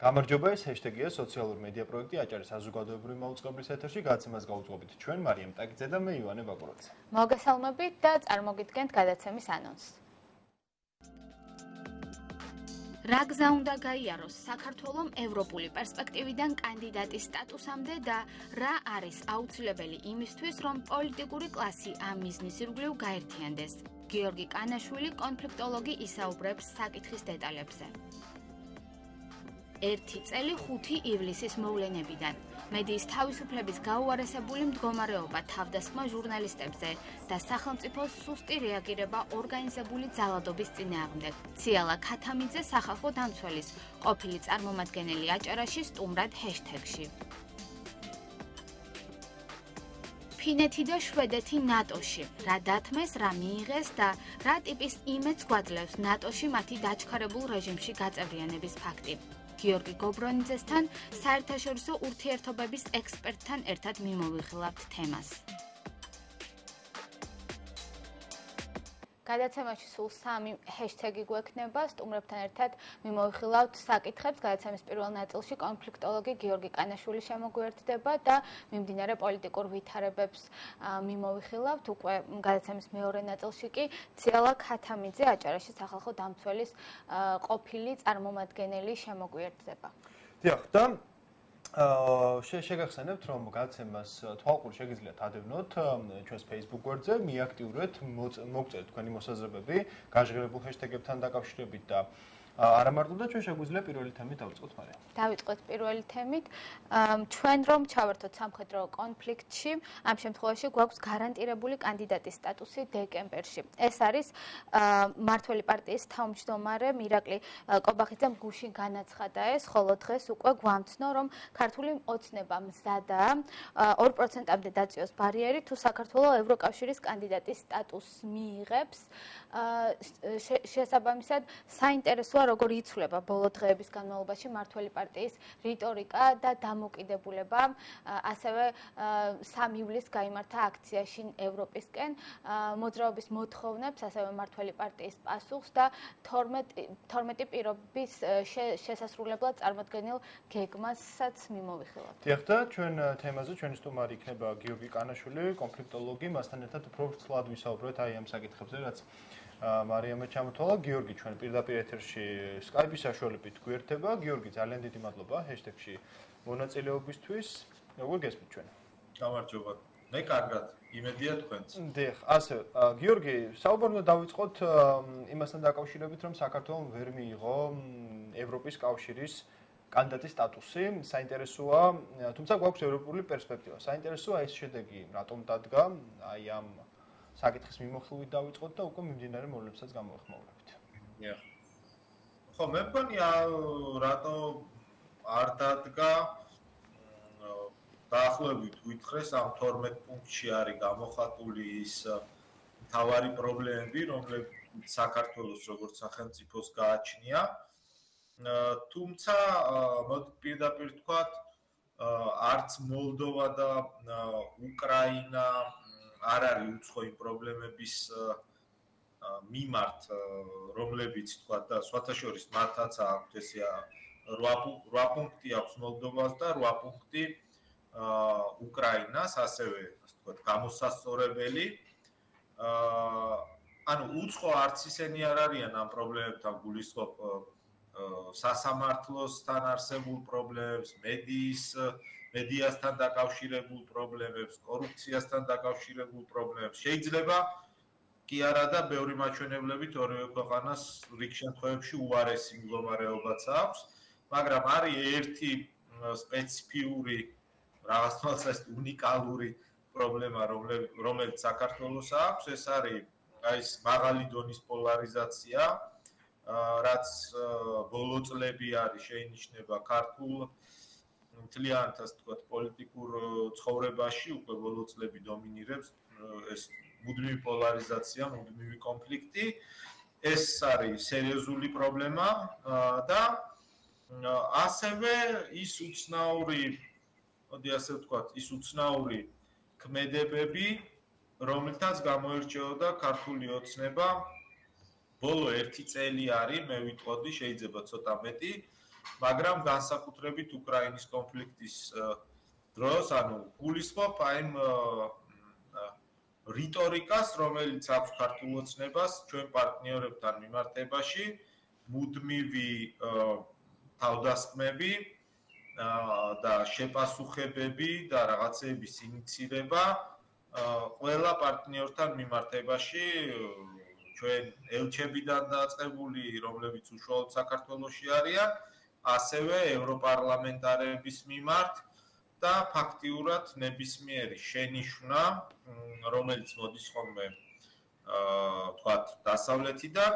გამარჯობა ეს ჰეშტეგია სოციალური მედია პროექტი აჭარის საზოგადოებრივი მაუწყებლის ეთერში გაცემას გაუძღობთ ჩვენ მარიამ ტაკიძე და მე ივანე ბაკურაძე. მოგესალმებით და წარმოგიდგენთ გადაცემის ანონსს. რა გზა უნდა გაიაროს საქართველოს ევროპული პერსპექტივიდან კანდიდატის სტატუსამდე და რა არის აუცილებელი იმისთვის, რომ პოლიტიკური კლასი ამ მიზნის ირგვლივ გაერთიანდეს? გიორგი კანაშვილი, კონფლიქტოლოგი, ისაუბრებს საკითხის დეტალებზე. ერთი წელი 5 ივლისის მოვლენებიდან. მედიის თავისუფლების გაუარესებული მდგომარეობა თავდასხმა ჟურნალისტებზე და სახელმწიფოს სუსტი რეაგირება ორგანიზებული ძალადობის წინააღმდეგ. ციალა ქათამიძე სახალხო დამცველის ყოფილი წარმომადგენელი აჭარაში სტუმრად ჰეშტეგში. ფინეთი და შვედეთი ნატოში. რა დათმეს, რა მიიღეს და რა ტიპის იმედს გვაძლევს ნატოში მათი დაჩქარებულ რეჟიმში გაწევრიანების ფაქტი. გიორგი გობრონიძესთან საერთაშორისო ურთიერთობების ექსპერტთან ერთად მიმოვიხილავთ თემას. გადაცემაში სულ სამი ჰეშტეგი გვექნება. სტუმრებთან ერთად მიმოიხილავთ საკითხებს. გადაცემის პირველ ნაწილში კონფლიქტოლოგი გიორგი კანაშვილი შემოგვერთდება და მიმდინარე პოლიტიკურ ვითარებებს მიმოიხილავთ. უკვე გადაცემის მეორე ნაწილში კი ციალა ქათამიძე აჭარაში სახალხო დამცველის ყოფილი წარმომადგენელი შემოგვერთდება დიახ და აა შეგახსენებთ რომ გაცემას თვალყური შეგიძლიათ ადევნოთ ჩვენს Facebook გვერდზე მიაქტიურეთ მოგწერთ თქვენი მოსაზრებები გაჟღერებულ ჰეშტეგებთან დაკავშირებით და არა მარტო და ჩვენ შეგვიძლია პირველი თემით დავიწყოთ მარია. დავიწყოთ პირველი თემით. ჩვენ რომ ჩავერთოთ სამხედრო კონფლიქტში, ამ შემთხვევაში გვაქვს გარანტირებული კანდიდატის სტატუსი დეკემბერში. ეს არის მართველი პარტიის თავმჯდომარე მირაკლი კობახიძემ გუშინ განაცხადა ეს, ხოლო დღეს უკვე გვამცნო, რომ ქართული ოცნება მზადა 2%-ამდე დაწიოს ბარიერი, თუ საქართველოს ევროკავშირის კანდიდატის სტატუსს მიიღებს. შესაბამისად, საინტერესოა როგორ იცვლება ბოლო დღეების განმავლობაში მართველი პარტიის რიტორიკა და დამოკიდებულება ასევე 3 ივლისს გამართა აქციაში ევროპისკენ მოძრაობის მოთხოვნებს ასევე მართველი პარტიის პასუხს და 12 12 პირობის შესასრულებლად წარმოქმნილ გეგმასაც მიმოვიხილავთ. დიახ და ჩვენ თემაზე ჩვენი სტუმარი იქნება გიორგი კანაშვილი, კონფლიქტოლოგი, მასთან ერთად უფრო ცლად ვისაუბროთ აი ამ საკითხებზე, რაც მარიამე ჩამოთვალა გიორგი ჩვენ პირდაპირ ეთერში Skype-ის საშუალებით გვერდება. გიორგი ძალიან დიდი მადლობა ჰეშტეგში მონაწილეობისთვის. როგორ გესმით ჩვენ? გამარჯობა. მე კარგად იმედია თქვენც. დიახ ასე გიორგი საუბარნა დავიწყოთ იმასთან დაკავშირებით რომ საქართველოს ვერ მიიღო ევროპის კავშირის კანდიდატის სტატუსი. საინტერესოა თუმცა გვაქვს ევროპული პერსპექტივა. საინტერესოა ეს შედეგი რატომ დადგა? აი ამ საკითხის მიმოხილვით დავიწყოთ და უკვე მიმდინარე მოვლენებსაც გამოვეხმაურებით. დიახ. ხო, მე მგონი რატო არ დადგა დაახლოებით ვითხრეს ამ 12 პუნქტში არის გამოხატული ის თავარი პრობლემები, რომლებიც საქართველოს როგორც სახელმწიფოს გააჩნია. თუმცა მოდი პირდაპირ თქვათ, არც მოლდოვა და უკრაინა არ არის უცხო იმ პრობლემების მიმართ რომლებიც თქვა და სვათაშორის მართაც აქვს ესე 8 პუნქტი აქვს მოლდოვას და 8 პუნქტი აა უკრაინას ასევე ასე თქვა გამოსასწორებელი. აა ანუ უცხო არც ისენი არ არიან ამ პრობლემებთან გულისხმობ სასამართლოსთან არსებულ პრობლემებს მედიის მედიასთან დაკავშირებულ პრობლემებს, კორუფციასთან დაკავშირებულ პრობლემებს. შეიძლება კი არა და ბევრი მაჩვენებლებით ორივე ქვეყანას რიგ შემთხვევებში უარესი მდგომარეობაც აქვს, მაგრამ არის ერთი სპეციფიური რაღაც თვალსაჩინო უნიკალური პრობლემა, რომელიც საქართველოს აქვს, ეს არის აი ეს მაღალი დონის პოლარიზაცია, რაც ბოლო წლები არის შეინიშნება ქართულ მთლიანად ასე ვთქვათ პოლიტიკურ ცხოვრებაში უკვე ბოლო წლები დომინირებს ეს მუდმივი პოლარიზაცია, მუდმივი კონფლიქტი. ეს არის სერიოზული პრობლემა და ასევე ის უცნაური, მოდი ასე ვთქვათ, ის უცნაური ქმედებები, რომელთაც გამოირჩეოდა ქართული ოცნება ბოლო 1 წელი არის, მე ვიტყოდი, შეიძლება ცოტა მეტი, მაგრამ განსაკუთრებით უკრაინის კონფლიქტის დროს, ანუ გულისხმობ აი რიტორიკას, რომელიც აქვს ქართულ ოცნებას ჩვენ პარტნიორებთან მიმართებაში, მუდმივი თავდასხმები და შეპასუხებები და რაღაცეების ინიცირება ყველა პარტნიორთან მიმართებაში ჩვენ ელჩებიდან დაწყებული, რომლებიც უშუალოდ საქართველოსში არიან, ასევე ევროპარლამენტარების მიმართ და ფაქტიურად ნებისმიერი შენიშვნა, რომელიც მოდის ხოლმე აა თქვათ დასავლეთიდან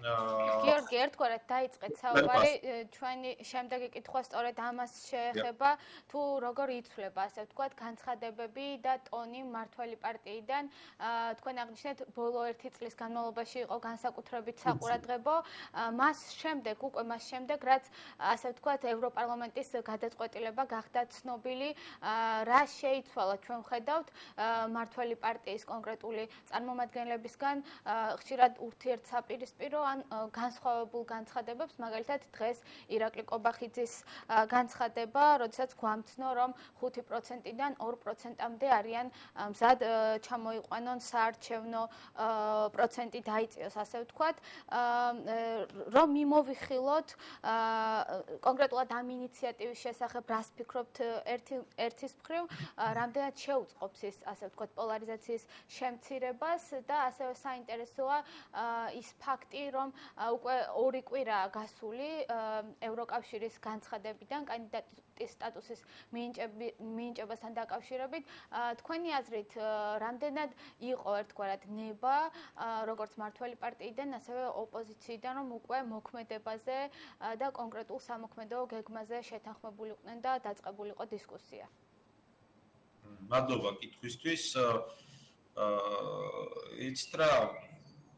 გიორგი ერთგვარად დაიწყეთ საუბარი ჩვენი შემდეგი კითხვა სწორედ ამას შეეხება. თუ როგორ იცვლება ასე ვთქვათ განცხადებები და ტონი მართველი პარტიიდან. თქვენ აღნიშნეთ ბოლო ერთი წლის განმავლობაში იყო განსაკუთრებით საყურადღებო. მას შემდეგ უკვე მას შემდეგ რაც ასე ვთქვათ ევროპარლამენტის გადაწყვეტილება გახდა ცნობილი რა შეიცვალა ჩვენ ხედავთ მართველი პარტიის კონკრეტული წარმომადგენლებისგან. ხშირად ურთიერთსაპირისპირო ან განსხვავებულ განცხადებებს, მაგალითად დღეს ირაკლი კობახიძის განცხადება, როდესაც გვამცნო, რომ 5%-დან 2%-ამდე არიან მზად ჩამოიყვანონ საარჩევნო პროცენტი დაიწიოს, ასე ვთქვათ, რომ მიმოვიხილოთ კონკრეტულად ამ ინიციატივის შესახებ რას ფიქრობთ ერთი ერთის მხრივ, რამდენად შეუწყობს ის, ასე ვთქვათ, პოლარიზაციის შემცირებას და ასევე საინტერესოა ის ფაქტი, რომ უკვე ორი კვირა გასული ევროკავშირის განცხადებიდან კანდიდატის სტატუსის მიინჭებასთან დაკავშირებით. თქვენი აზრით რამდენად იყო ერთგვარად ნება როგორც მართველი პარტიიდან ასევე ოპოზიციიდან რომ უკვე მოქმედებაზე და კონკრეტულ სამოქმედო გეგმაზე შეთანხმებულიყვნენ და დაწყებულიყო დისკუსია? მადლობა კითხვისთვის. აა იცით რა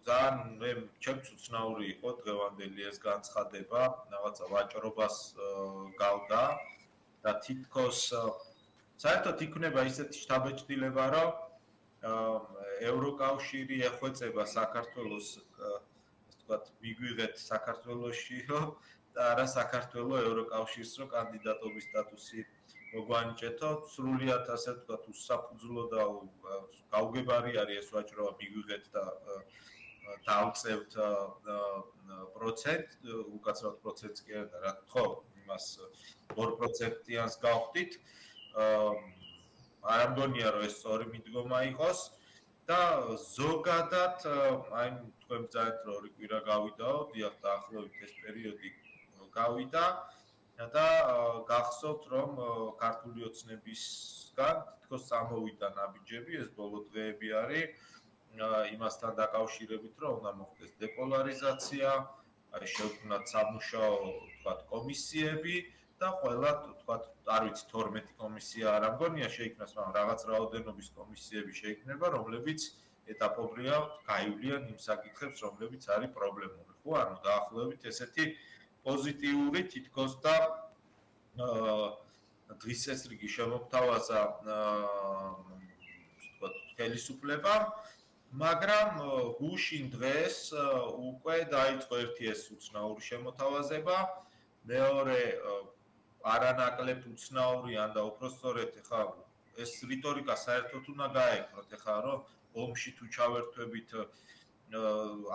ძალიან მე ჩემს უცნაური იყო დღევანდელი ეს განცხადება, რაღაცა ვაჭრობას გავდა და თითქოს საერთოდ იქნება ისეთი შთაბეჭდილება, რომ ევროკავშირი ეხვეწება საქართველოს ასე ვთქვათ, მიგვიღეთ საქართველოსშიო და არა საქართველოს ევროკავშირს რო კანდიდატობის სტატუსი მოგვანიჭეთო, სრულიად ასე ვთქვათ, უსაფუძვლო და გაუგებარი არის ეს ვაჭრობა მიგვიღეთ და დავწევთ პროცენტ, უკაცრავად პროცენტს კი არა, რა თქო, იმას 2%-იანს გავხდით. არ ამგონია რომ ეს სწორი მიდგომა იყოს და ზოგადად აი თქვენ ბძანეთ რომ ორი კვირა გავიდაო, დიახ, დაახლოებით ეს პერიოდი გავიდა და გახსოვთ რომ ქართული ოცნებისგან თითქოს წამოვიდა ნაბიჯები, ეს ბოლო დღეები არის. იმასთან დაკავშირებით, რომ უნდა მოხდეს დეპოლარიზაცია, აი შევქმნათ სამუშაო, თქვათ, კომისიები და ყველა, თქვათ, არ ვიცი 12 კომისია არ ამგონია შეიქმნას, მაგრამ რაღაც რაოდენობის კომისიები შეიქმნება, რომლებიც ეტაპობრივად გაივლიან იმ საკითხებს, რომლებიც არის პრობლემური. ხო, ანუ დაახლოებით ესეთი პოზიტიური თითქოს და აა დღის წესრიგი შემოგთავაზა აა თქვათ, ხელისუფლება მაგრამ გუშინ დღეს უკვე დაიწყო ერთი ეს უცნაური შემოთავაზება, მეორე არანაკლებ უცნაური ან და უფრო სწორედ ხა ეს რიტორიკა საერთოდ უნდა გაეკროთ ხა რომ ომში თუ ჩავერთვებით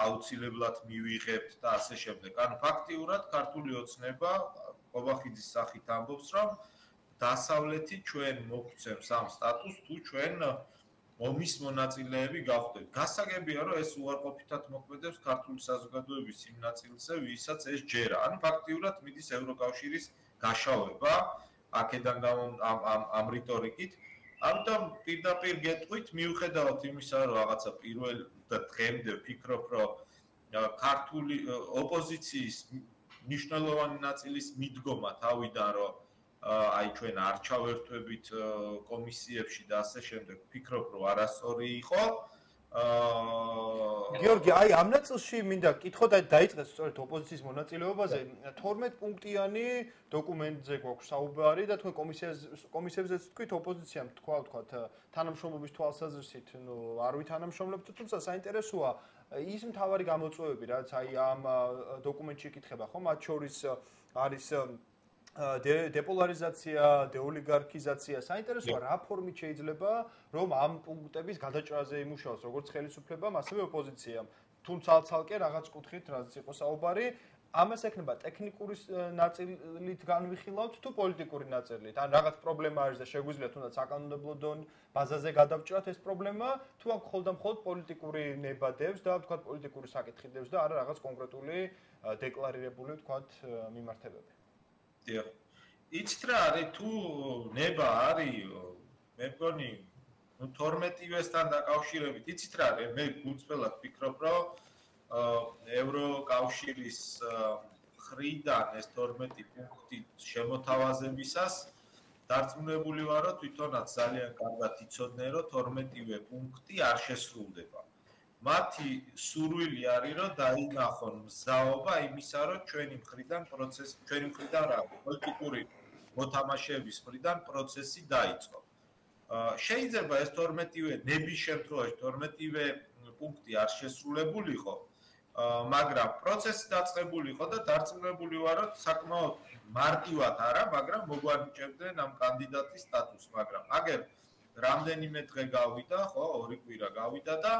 აუცილებლად მივიღებთ და ასე შემდეგ. ანუ ფაქტიურად ქართული ოცნება ყობახიძის სახით ამბობს, რომ დასავლეთი ჩვენ მოგცემს ამ სტატუსს თუ ჩვენ აა ომის მონაწილეები გავხდეთ. გასაგებია, რომ ეს უარყოფითად მოქმედებს ქართული საზოგადოების იმ ნაწილზე, ვისაც ეს ჯერა. ანუ ფაქტიურად მიდის ევროკავშირის გაშავება აქედან ამ ამ ამ რიტორიკით. ამიტომ პირდაპირ გეტყვით, მიუხედავად იმისა, რომ რაღაცა პირველ და დღემდე ფიქრობ, რომ ქართული ოპოზიციის მნიშვნელოვანი ნაწილის მიდგომა თავიდან, რომ აი ჩვენ არ ჩავერთვებით კომისიებში და ასე შემდეგ. ფიქრობ, რომ არასწორი იყო. აა გიორგი, აი ამ ნაწილში მინდა კითხოთ, აი დაიწყეს სწორედ ოპოზიციის მონაწილეობაზე 12 პუნქტიანი დოკუმენტზე გვაქვს საუბარი და თქვენ კომისიაზე კომისიებზეც თქვით ოპოზიციამ თქვა, თქვათ თანამშრომლობის თვალსაზრისით, ნუ არ ვითანამშრომლებთ, თუმცა საინტერესოა ის მთავარი გამოწვევები, რაც აი ამ დოკუმენტში იკითხება, ხო? მათ შორის არის დეპოლარიზაცია, დეოლიგარქიზაცია, საინტერესოა რა ფორმით შეიძლება რომ ამ პუნქტების გადაჭრაზე იმუშაოს როგორც ხელისუფლება, ასევე ოპოზიცია. თუმცა ცალკე რაღაც კუთხით რაც იყო საუბარი, ამას ექნება ტექნიკური ნაწილით განვიხილავთ თუ პოლიტიკური ნაწილით? ან რაღაც პრობლემა არის და შეგვიძლია თუნდაც საკანონმდებლო დონ ბაზაზე გადავჭრათ ეს პრობლემა, თუ აქ ხოლმე მხოლოდ პოლიტიკური ნებადებს და თქვა პოლიტიკური საკითხი დევს და არა რაღაც კონკრეტული დეკლარირებული თქვა მიმართებები. დიახ. იცით რა არის თუ ნება არის მე მგონი ნუ 12-ვესთან დაკავშირებით იცით რა არის მე გულწრფელად ვფიქრობ რომ ევროკავშირის ხრიდან ეს 12 პუნქტი შემოთავაზებისას დარწმუნებული ვარო თვითონაც ძალიან კარგად იცოდნენ რომ 12-ვე პუნქტი არ შესრულდება. მათი სურვილი არის რომ დაინახონ მზაობა იმისა რომ ჩვენი მხრიდან პროცესი ჩვენი მხრიდან რა პოლიტიკური მოთამაშეების მხრიდან პროცესი დაიწყო. შეიძლება ეს 12-ვე ნების შემთხვევაში 12-ვე პუნქტი არ შესრულებულიყო, მაგრამ პროცესი დაწყებულიყო და დარწმუნებული ვარ რომ საკმაოდ მარტივად არა, მაგრამ მოგვანიჭებდნენ ამ კანდიდატის სტატუსს, მაგრამ აგერ რამდენიმე დღე გავიდა, ხო, ორი კვირა გავიდა და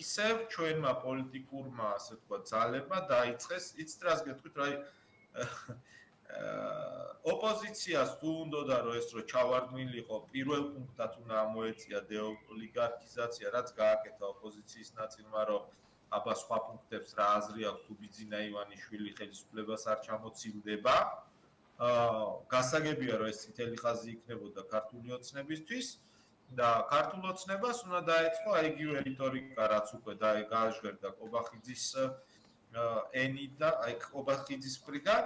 ისევ ჩვენმა პოლიტიკურმა, ასე თქვა, ძალებმა დაიწყეს, იცით რას გეტყვით, რა ოპოზიციას თუ უნდოდა რომ ეს რო ჩავარდნილიყო პირველ პუნქტად უნდა ამოეწია დეოლიგარქიზაცია, რაც გააკეთა ოპოზიციის ნაწილმა, რომ აბა სხვა პუნქტებს რა აზრი აქვს თუ ბიძინა ივანიშვილი ხელისუფლებას არ ჩამოცილდება. აა გასაგებია რომ ეს წითელი ხაზი იქნებოდა ქართული ოცნებისთვის. და ქართულ ოცნებას უნდა დაეწყო აი იგივე რიტორიკა რაც უკვე გააჟღერდა კობახიძის ენი და აი კობახიძის მხრიდან.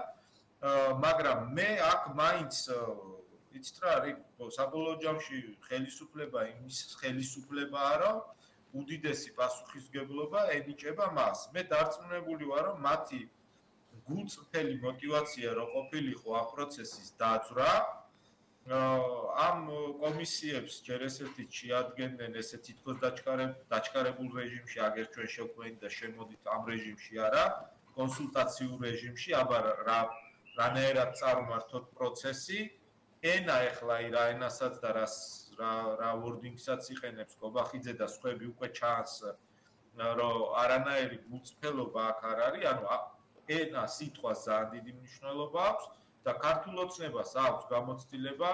მაგრამ მე აქ მაინც იცით რა არის საბოლოო ჯამში ხელისუფლება იმის ხელისუფლებაა რომ უდიდესი პასუხისგებლობა ენიჭება მას. მე დარწმუნებული ვარ რომ მათი გულწრფელი мотиваცია რო ყოფილიყო ამ პროცესის დაძვრა ამ კომისიებს ჯერ ესეთი შეადგენდნენ ესე თითქოს დაჩქარებ დაჩქარებულ რეჟიმში აგერ ჩვენ შევქმნით და შემოდით ამ რეჟიმში არა კონსულტაციურ რეჟიმში აბა რა რანაირად წარმართოთ პროცესი ენა ეხლა ირა ენასაც და რას რა რა ვორდინგსაც იყენებს კობახიძე და სხვები უკვე ჩანს რომ არანაირი გულწრფელობა აქ არ არის ანუ ენა სიტყვა ძალიან დიდი მნიშვნელობა აქვს და ქართულ ოცნებას აქვს გამოცდილება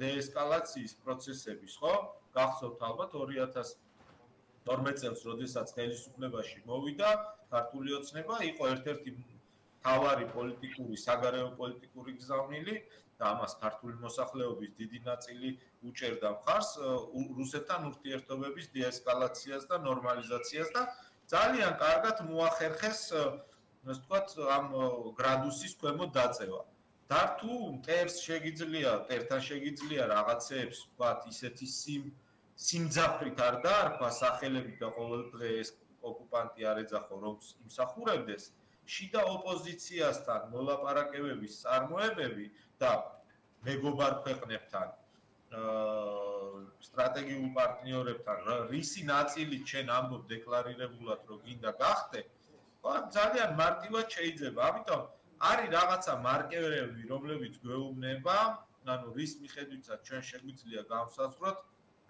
დეესკალაციის პროცესების, ხო? გახსოვთ ალბათ 2012 წელს, როდესაც ხელისუფლებაში მოვიდა ქართული ოცნება, იყო ერთ-ერთი თავარი პოლიტიკური, საგარეო პოლიტიკური გზავნილი და ამას ქართული მოსახლეობის დიდი ნაწილი უჭერდა მხარს რუსეთთან ურთიერთობების დეესკალაციას და ნორმალიზაციას და ძალიან კარგად მოახერხეს ასე ვთქვათ, ამ გრადუსის ქვემოთ დაწევა. და თუ მტერს შეგიძლია, მტერთან შეგიძლია რაღაცეებს, ვთქვათ, ისეთი სიმ სიმძაფრით არ დაარქვა სახელები და ყოველ დღე ეს ოკუპანტი არ ეძახო რომ იმსახურებდეს, შიდა ოპოზიციასთან მოლაპარაკებების წარმოებები და მეგობარ ქვეყნებთან აა სტრატეგიულ პარტნიორებთან რისი ნაწილი ჩვენ ამბობ დეკლარირებულად რომ გინდა გახდე, ხო ძალიან მარტივად შეიძლება. ამიტომ არის რაღაცა მარკერები, რომლებიც გვეუბნება, ანუ რის მიხედვითაც ჩვენ შეგვიძლია გავსაზღვროთ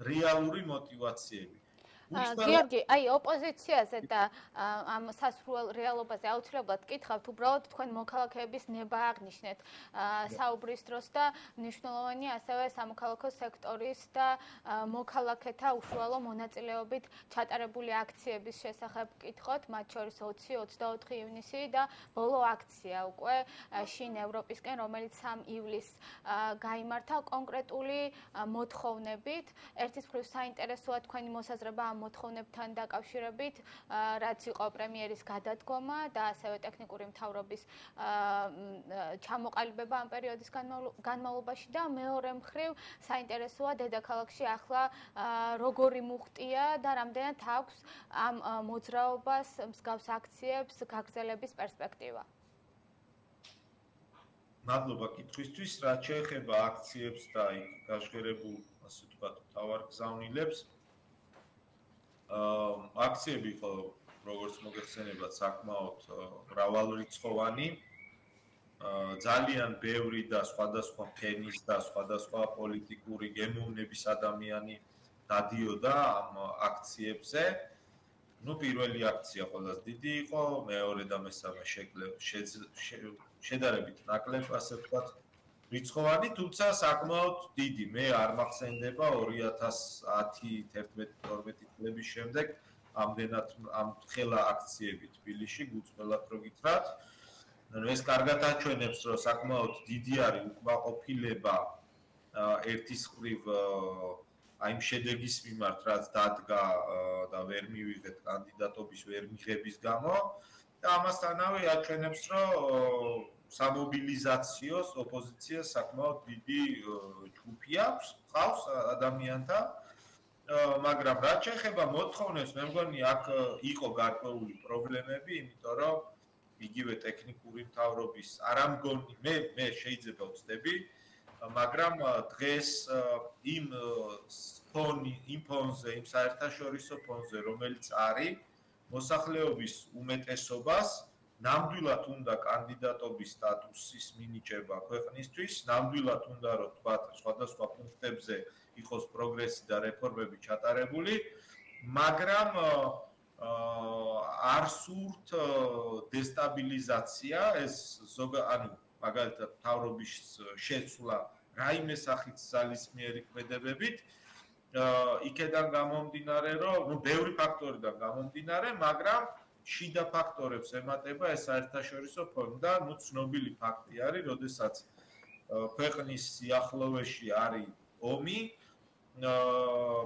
რეალური мотиваციები. გიორგი, აი ოპოზიციაზე და ამ სასრულ რეალობაზე აუცილებლად გითხავთ, უბრალოდ თქვენ მოქალაქეების ნება აღნიშნეთ საუბრის დროს და მნიშვნელოვანი ასევე სამოქალაქო სექტორის და მოქალაქეთა უშუალო მონაწილეობით ჩატარებული აქციების შესახებ გითხოთ, მათ შორის 20-24 ივნისი და ბოლო აქცია უკვე შინ ევროპისკენ, რომელიც 3 ივლისს გამართა კონკრეტული მოთხოვნებით. ერთის მხრივ საინტერესოა თქვენი მოსაზრება ამ მოთხოვნებთან დაკავშირებით, რაც იყო პრემიერის გადადგომა და ასევე ტექნიკური მთავრობის ჩამოყალიბება ამ პერიოდის განმავლობაში და მეორე მხრივ საინტერესოა დედაქალაქში ახლა როგორი მუხტია და რამდენად აქვს ამ მოძრაობას მსგავს აქციებს გაგრძელების პერსპექტივა. მადლობა კითხვისთვის. რაც შეეხება აქციებს და იქ გაშერებულ, ასე ვთქვათ, თავარგზავნილებს. აა აქციები ხო როგორც მოგეხსენებათ, საკმაოდ მრავალრიცხოვანი. ძალიან ბევრი და სხვადასხვა ფენის და სხვადასხვა პოლიტიკური გემოვნების ადამიანი დადიოდა ამ აქციებზე. ну პირველი აქცია ყველაზე დიდი იყო, მეორე და მესამე შეკლებ შედარებით ნაკლებ ასე ვთქვათ რიცხოვანი, თუმცა საკმაოდ დიდი. მე არ მახსენდება 2010-11-12 წლების შემდეგ ამდენად ამ ხელა აქციები თბილისში გუწმელად რო გითხრათ. ანუ ეს კარგად აჩვენებს, რომ საკმაოდ დიდი არის უკმაყოფილება ერთის ხრივ აი შედეგის მიმართ, რაც დადგა და ვერ მივიღეთ კანდიდატობის ვერ მიღების გამო. და ამასთანავე აჩვენებს, რომ სამობილიზაციოს ოპოზიციას საკმაოდ დიდი ჯგუფი აქვს, ყავს ადამიანთა მაგრამ რაც შეეხება მოთხოვნებს, მე მგონი აქ იყო გარკვეული პრობლემები, იმიტომ რომ იგივე ტექნიკური მთავრობის არ ამგონი მე მე შეიძლება ვწდები, მაგრამ დღეს იმ ფონი, იმ ფონზე, იმ საერთაშორისო ფონზე, რომელიც არის მოსახლეობის უმეტესობას ნამდვილად უნდა კანდიდატობის სტატუსის მინიჭება ქვეყნისთვის, ნამდვილად უნდა რომ თქვა სხვადასხვა პუნქტებზე იყოს პროგრესი და რეფორმები ჩატარებული, მაგრამ არ სურთ დესტაბილიზაცია, ეს ზოგ ანუ მაგალითად თავრობის შეცვლა რაიმე სახით ძალისმიერი ქმედებებით იქედან გამომდინარე, რომ ნუ ბევრი ფაქტორიდან გამომდინარე, მაგრამ შიდა ფაქტორებს ემატება ეს საერთაშორისო ფონდი და ნუ ცნობილი ფაქტი არის, როდესაც ქვეყნის სიახლოვეში არის ომი,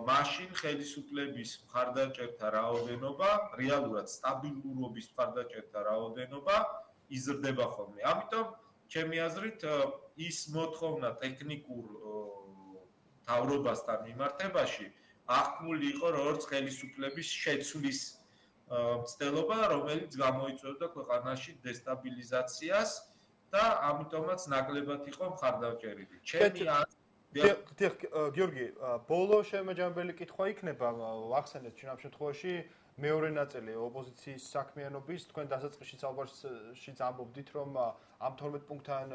მაშინ ხელისუფლების მხარდაჭერთა რაოდენობა, რეალურად სტაბილურობის მხარდაჭერთა რაოდენობა იზრდება ხოლმე. ამიტომ ჩემი აზრით ის მოთხოვნა ტექნიკურ თავრობასთან მიმართებაში აღქმული იყო როგორც ხელისუფლების შეცვლის მცდელობა, რომელიც გამოიწვევდა ქვეყანაში დესტაბილიზაციას და ამიტომაც ნაკლებად იყო მხარდაჭერილი. ჩემი დიახ, გიორგი, ბოლო შემაჯამებელი კითხვა იქნება, ახსენეთ ჩვენ ამ შემთხვევაში მეორე ნაწილი ოპოზიციის საქმიანობის, თქვენ დასაწყისში ალბათში ამბობდით, რომ ამ 12 პუნქტთან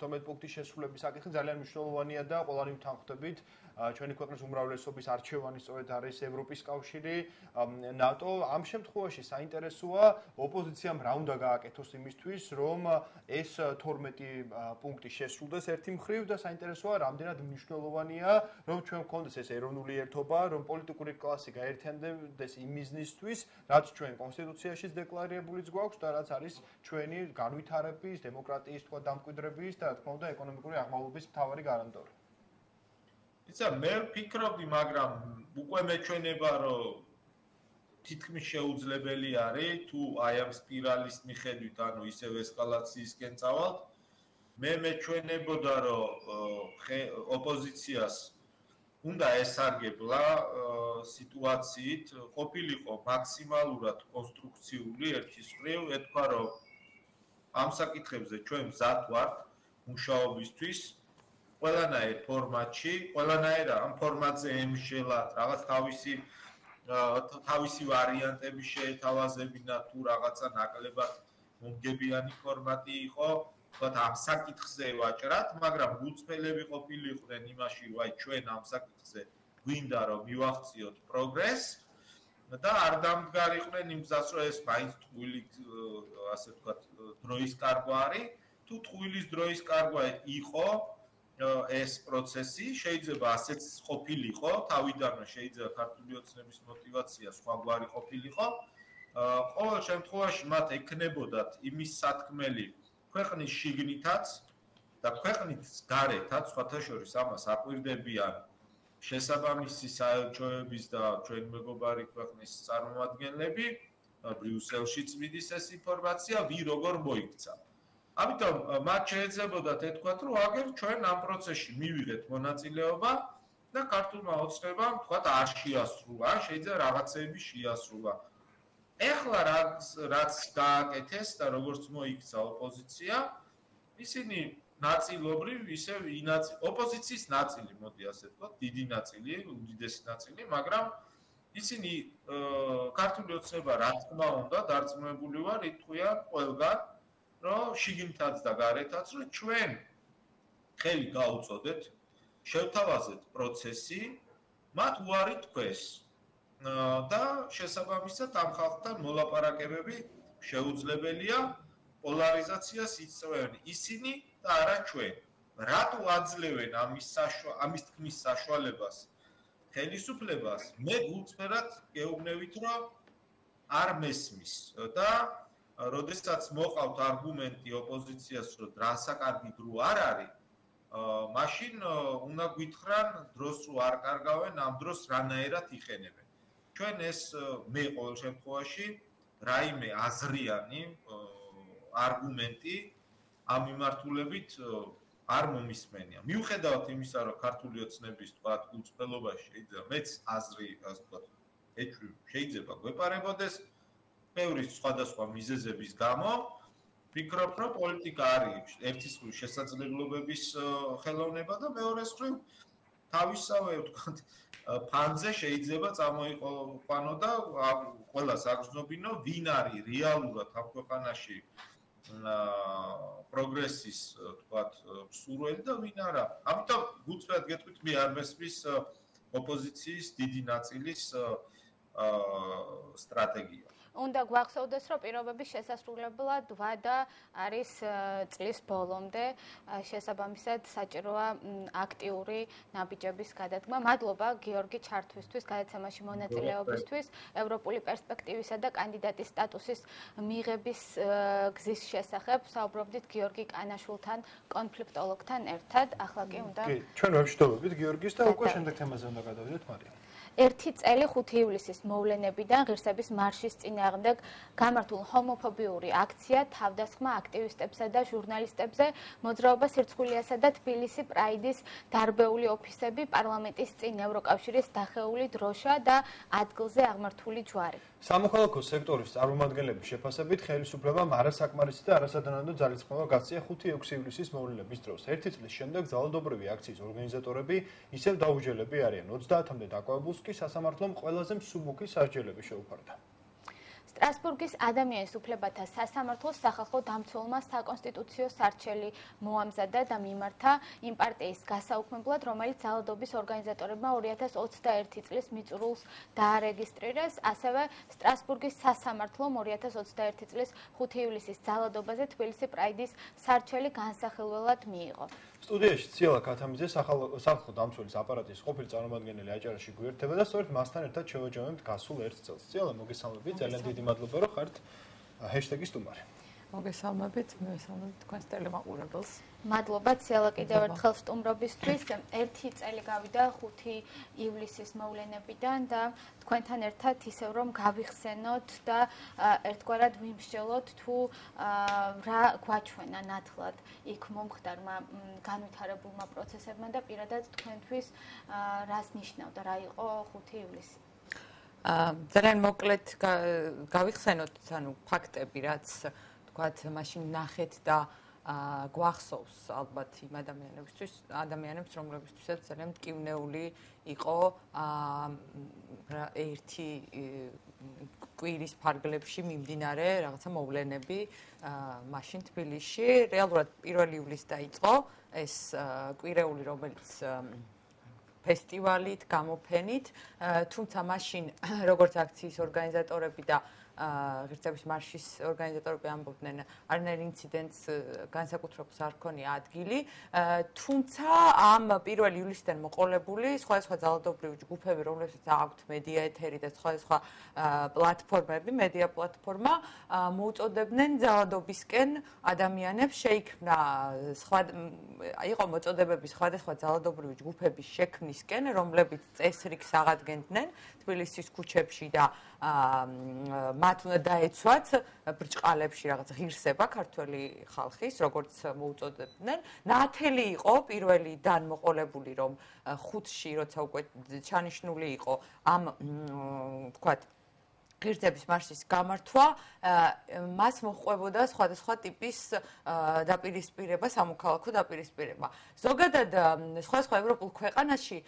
12 პუნქტის შესრულების საკითხი ძალიან მნიშვნელოვანია და ყველანი ვთანხმდებით, ჩვენი ქვეყნის უმრავლესობის არჩევანი სწორედ არის ევროპის კავშირი, ნატო. ამ შემთხვევაში საინტერესოა ოპოზიციამ რა უნდა გააკეთოს იმისთვის, რომ ეს 12 პუნქტი შესრულდეს ერთი მხრივ და საინტერესოა რამდენად მნიშვნელოვანია, რომ ჩვენ გქონდეს ეს ეროვნული ერთობა, რომ პოლიტიკური კლასი გაერთიანდეს იმ მიზნისთვის, რაც ჩვენ კონსტიტუციაშიც დეკლარირებულიც გვაქვს და რაც არის ჩვენი განვითარების, დემოკრატიის თქვა დამკვიდრების და რა თქმა უნდა ეკონომიკური აღმავლობის მთავარი გარანტორი. ისა მე ვფიქრობდი, მაგრამ უკვე მეჩვენება, რომ თითქმის შეუძლებელი არის თუ აი ამ სპირალის მიხედვით, ანუ ისევ ესკალაციისკენ წავალთ. მე მეჩვენებოდა, რომ ოპოზიციას უნდა ესარგებლა სიტუაციით, ყოფილიყო მაქსიმალურად კონსტრუქციული ერთის მხრივ, ეთქვა, რომ ამ საკითხებზე ჩვენ მზად ვართ მუშაობისთვის. ყველანაირ ფორმატში, ყველანაირ ამ ფორმატზე ემშელა რაღაც თავისი თავისი ვარიანტები შეეთავაზებინა თუ რაღაცა ნაკლებად მომგებიანი ფორმატი იყო, თქვათ ამ საკითხზე ვაჭრათ, მაგრამ გუწმელები ყოფილიყვნენ იმაში, რომ აი ჩვენ ამ საკითხზე გვინდა რომ მივახციოთ პროგრესს და არ დამდგარიყვნენ იმ გზას, რომ ეს მაინც თვილი ასე ვთქვათ დროის კარგვა არის, თუ ტყუილის დროის კარგვად იყო ეს პროცესი, შეიძლება ასეც ყოფილიყო, თავიდანვე შეიძლება ქართული ოცნების мотиваცია სხვაგვარი ყოფილიყო. ყოველ შემთხვევაში მათ ექნებოდათ იმის სათქმელი ქვეყნის შიგნითაც და ქვეყნის გარეთაც, სხვათა შორის ამას აკვირდებიან შესაბამისი საელჩოების და ჩვენ მეგობარი ქვეყნის წარმომადგენლები, ბრიუსელშიც მიდის ეს ინფორმაცია, ვი როგორ მოიქცა. ამიტომ მათ შეეძებოდათ ეთქვათ, რომ აგერ ჩვენ ამ პროცესში მივიღეთ მონაწილეობა და ქართულმა ოცნებამ თქვათ არ შეასრულა, შეიძლება რაღაცეები შეასრულა. ეხლა რაც რაც გააკეთეს და როგორც მოიქცა ოპოზიცია, ისინი ნაწილობრივ ისე ინაცი ოპოზიციის ნაწილი, მოდი ასე ვთქვათ, დიდი ნაწილი, უდიდესი ნაწილი, მაგრამ ისინი ქართული ოცნება რა თქმა უნდა დარწმუნებული ვარ ითქვიან ყველგან, რომ შიგნითაც და გარეთაც რომ ჩვენ ხელი გაუწოდეთ, შევთავაზეთ პროცესი, მათ უარი თქვეს და შესაბამისად ამ ხალხთან მოლაპარაკებები შეუძლებელია პოლარიზაციას იწვევენ ისინი და არა ჩვენ. რატო აძლევენ ამის საშუა ამის თქმის საშუალებას ხელისუფლებას? მე გულწრფელად გეუბნევით, რომ არ მესმის და როდესაც მოყავთ არგუმენტი ოპოზიციას, რომ დრასაკარგი დრო არ არის, აა მაშინ უნდა გითხრან დროს რო არ კარგავენ, ამ დროს რანაირად იხენებენ. ჩვენ ეს მე ყოველ შემთხვევაში რაიმე აზრიანი არგუმენტი ამ მიმართულებით არ მომისმენია. მიუხედავად იმისა, რომ ქართული ოცნების თქვა უცხელობაში შეიძლება მეც აზრი, ასე ვთქვათ, ეჭვი შეიძლება გვეპარებოდეს ბევრი სხვადასხვა მიზეზების გამო. ვფიქრობ, რომ პოლიტიკა არის ერთის მხრივ შესაძლებლობების ხელოვნება და მეორეს მხრივ თავისავე ვთქვათ ფანზე შეიძლება წამოიყვანო და ყველას აგრძნობინო ვინ არის რეალურად ამ ქვეყანაში პროგრესის თქვათ სურველი და ვინ არა. ამიტომ გულწრფელად გეტყვით მე არ მესმის ოპოზიციის დიდი ნაწილის აა სტრატეგია. უნდა გვახსოვდეს, რომ პირობების შესასრულებლად ვადა არის წლის ბოლომდე შესაბამისად საჭიროა აქტიური ნაბიჯების გადადგმა. მადლობა გიორგი ჩართვისთვის, გადაცემაში მონაწილეობისთვის, ევროპული პერსპექტივისა და კანდიდატის სტატუსის მიღების გზის შესახებ საუბრობდით გიორგი კანაშულთან, კონფლიქტოლოგთან ერთად. ახლა კი უნდა კი, ჩვენ ვებშდობებით გიორგის და უკვე შემდეგ თემაზე უნდა გადავიდეთ, მარია. ერთი წელი 5 ივლისის მოვლენებიდან ღირსების მარშის წინააღმდეგ გამართულ ჰომოფობიური აქცია თავდასხმა აქტივისტებსა და ჟურნალისტებზე მოძრაობა სირცხვილიასა და თბილისი პრაიდის დარბეული ოფისები პარლამენტის წინ ევროკავშირის დახეული დროშა და ადგილზე აღმართული ჯვარი სამოქალაქო სექტორის წარმომადგენლების შეფასებით ხელისუფლებამ არასაკმარისი და არასადანადო ძალისხმევა გაცია 5-6 ივლისის მოვლენების დროს. ერთი წლის შემდეგ ძალადობრივი აქციის ორგანიზატორები ისევ დაუჯელები არიან. 30-მდე დაკვებულს კი სასამართლომ ყველაზე მსუბუქი სასჯელები შეუფარდა. სტრასბურგის ადამიანის უფლებათა სასამართლოს სახალხო დამცველმა საკონსტიტუციო სარჩელი მოამზადა და მიმართა იმ პარტიის გასაუქმებლად, რომელიც ძალადობის ორგანიზატორებმა 2021 წლის მიწურულს დაარეგისტრირეს, ასევე სტრასბურგის სასამართლომ 2021 წლის 5 ივლისის ძალადობაზე თბილისი პრაიდის სარჩელი განსახილველად მიიღო. სტუდიაში ციალა კათამიძე სახალხო დამცველის აპარატის ყოფილი წარმომადგენელი აჭარაში გვერდება და სწორედ მასთან ერთად შევაჯამებთ გასულ ერთ წელს. ციალა მოგესალმებით, ძალიან დიდი მადლობა რომ ხართ ჰეშტეგი სტუმარი. მოგესალმებით, მოგესალმებით თქვენს ტელემაყურებელს. მადლობა ციალა კიდევ ერთხელ სტუმრობისთვის. ერთი წელი გავიდა 5 ივლისის მოვლენებიდან და თქვენთან ერთად ისევ რომ გავიხსენოთ და ერთგვარად ვიმსჯელოთ თუ რა გვაჩვენა ნათლად იქ მომხდარმა განვითარებულმა პროცესებმა და პირადად თქვენთვის რას ნიშნავდა რა იყო 5 ივლისი. აა ძალიან მოკლედ გავიხსენოთ ანუ ფაქტები რაც თქვათ მაშინ ნახეთ და აა გვახსოვს ალბათ იმ ადამიანებისთვის ადამიანებს რომლებისთვისაც ძალიან მტკივნეული იყო აა ერთი კვირის ფარგლებში მიმდინარე რაღაცა მოვლენები აა მაშინ თბილისში. რეალურად 1 ივლისს დაიწყო. ეს კვირეული რომელიც ფესტივალით გამოფენით თუმცა მაშინ როგორც აქციის ორგანიზატორები და ღირსების მარშის ორგანიზატორები ამბობდნენ, არნაირ ინციდენტს განსაკუთრებულს არ ქონია ადგილი, თუმცა ამ 1 ივლისიდან მოყოლებული სხვადასხვა ძალადობრივი ჯგუფები, რომლებსაც აქვთ მედია ეთერი და სხვადასხვა პლატფორმები, მედია პლატფორმა, მოუწოდებდნენ ძალადობისკენ ადამიანებს შეიქმნა სხვა იყო მოწოდებები სხვადასხვა ძალადობრივი ჯგუფების შექმნისკენ, რომლებიც წესრიგს აღადგენდნენ თბილისის ქუჩებში და მათ უნდა დაეცვათ ბრჭყალებში რაღაც ღირსება ქართველი ხალხის, როგორც მოუწოდებდნენ. ნათელი იყო პირველი დანმოყოლებული, რომ ხუთში როცა უკვე ჩანიშნული იყო ამ თქვათ ღირსების მარშის გამართვა მას მოხვებოდა სხვადასხვა ტიპის დაპირისპირება, სამოქალაქო დაპირისპირება. ზოგადად სხვადასხვა ევროპულ ქვეყანაში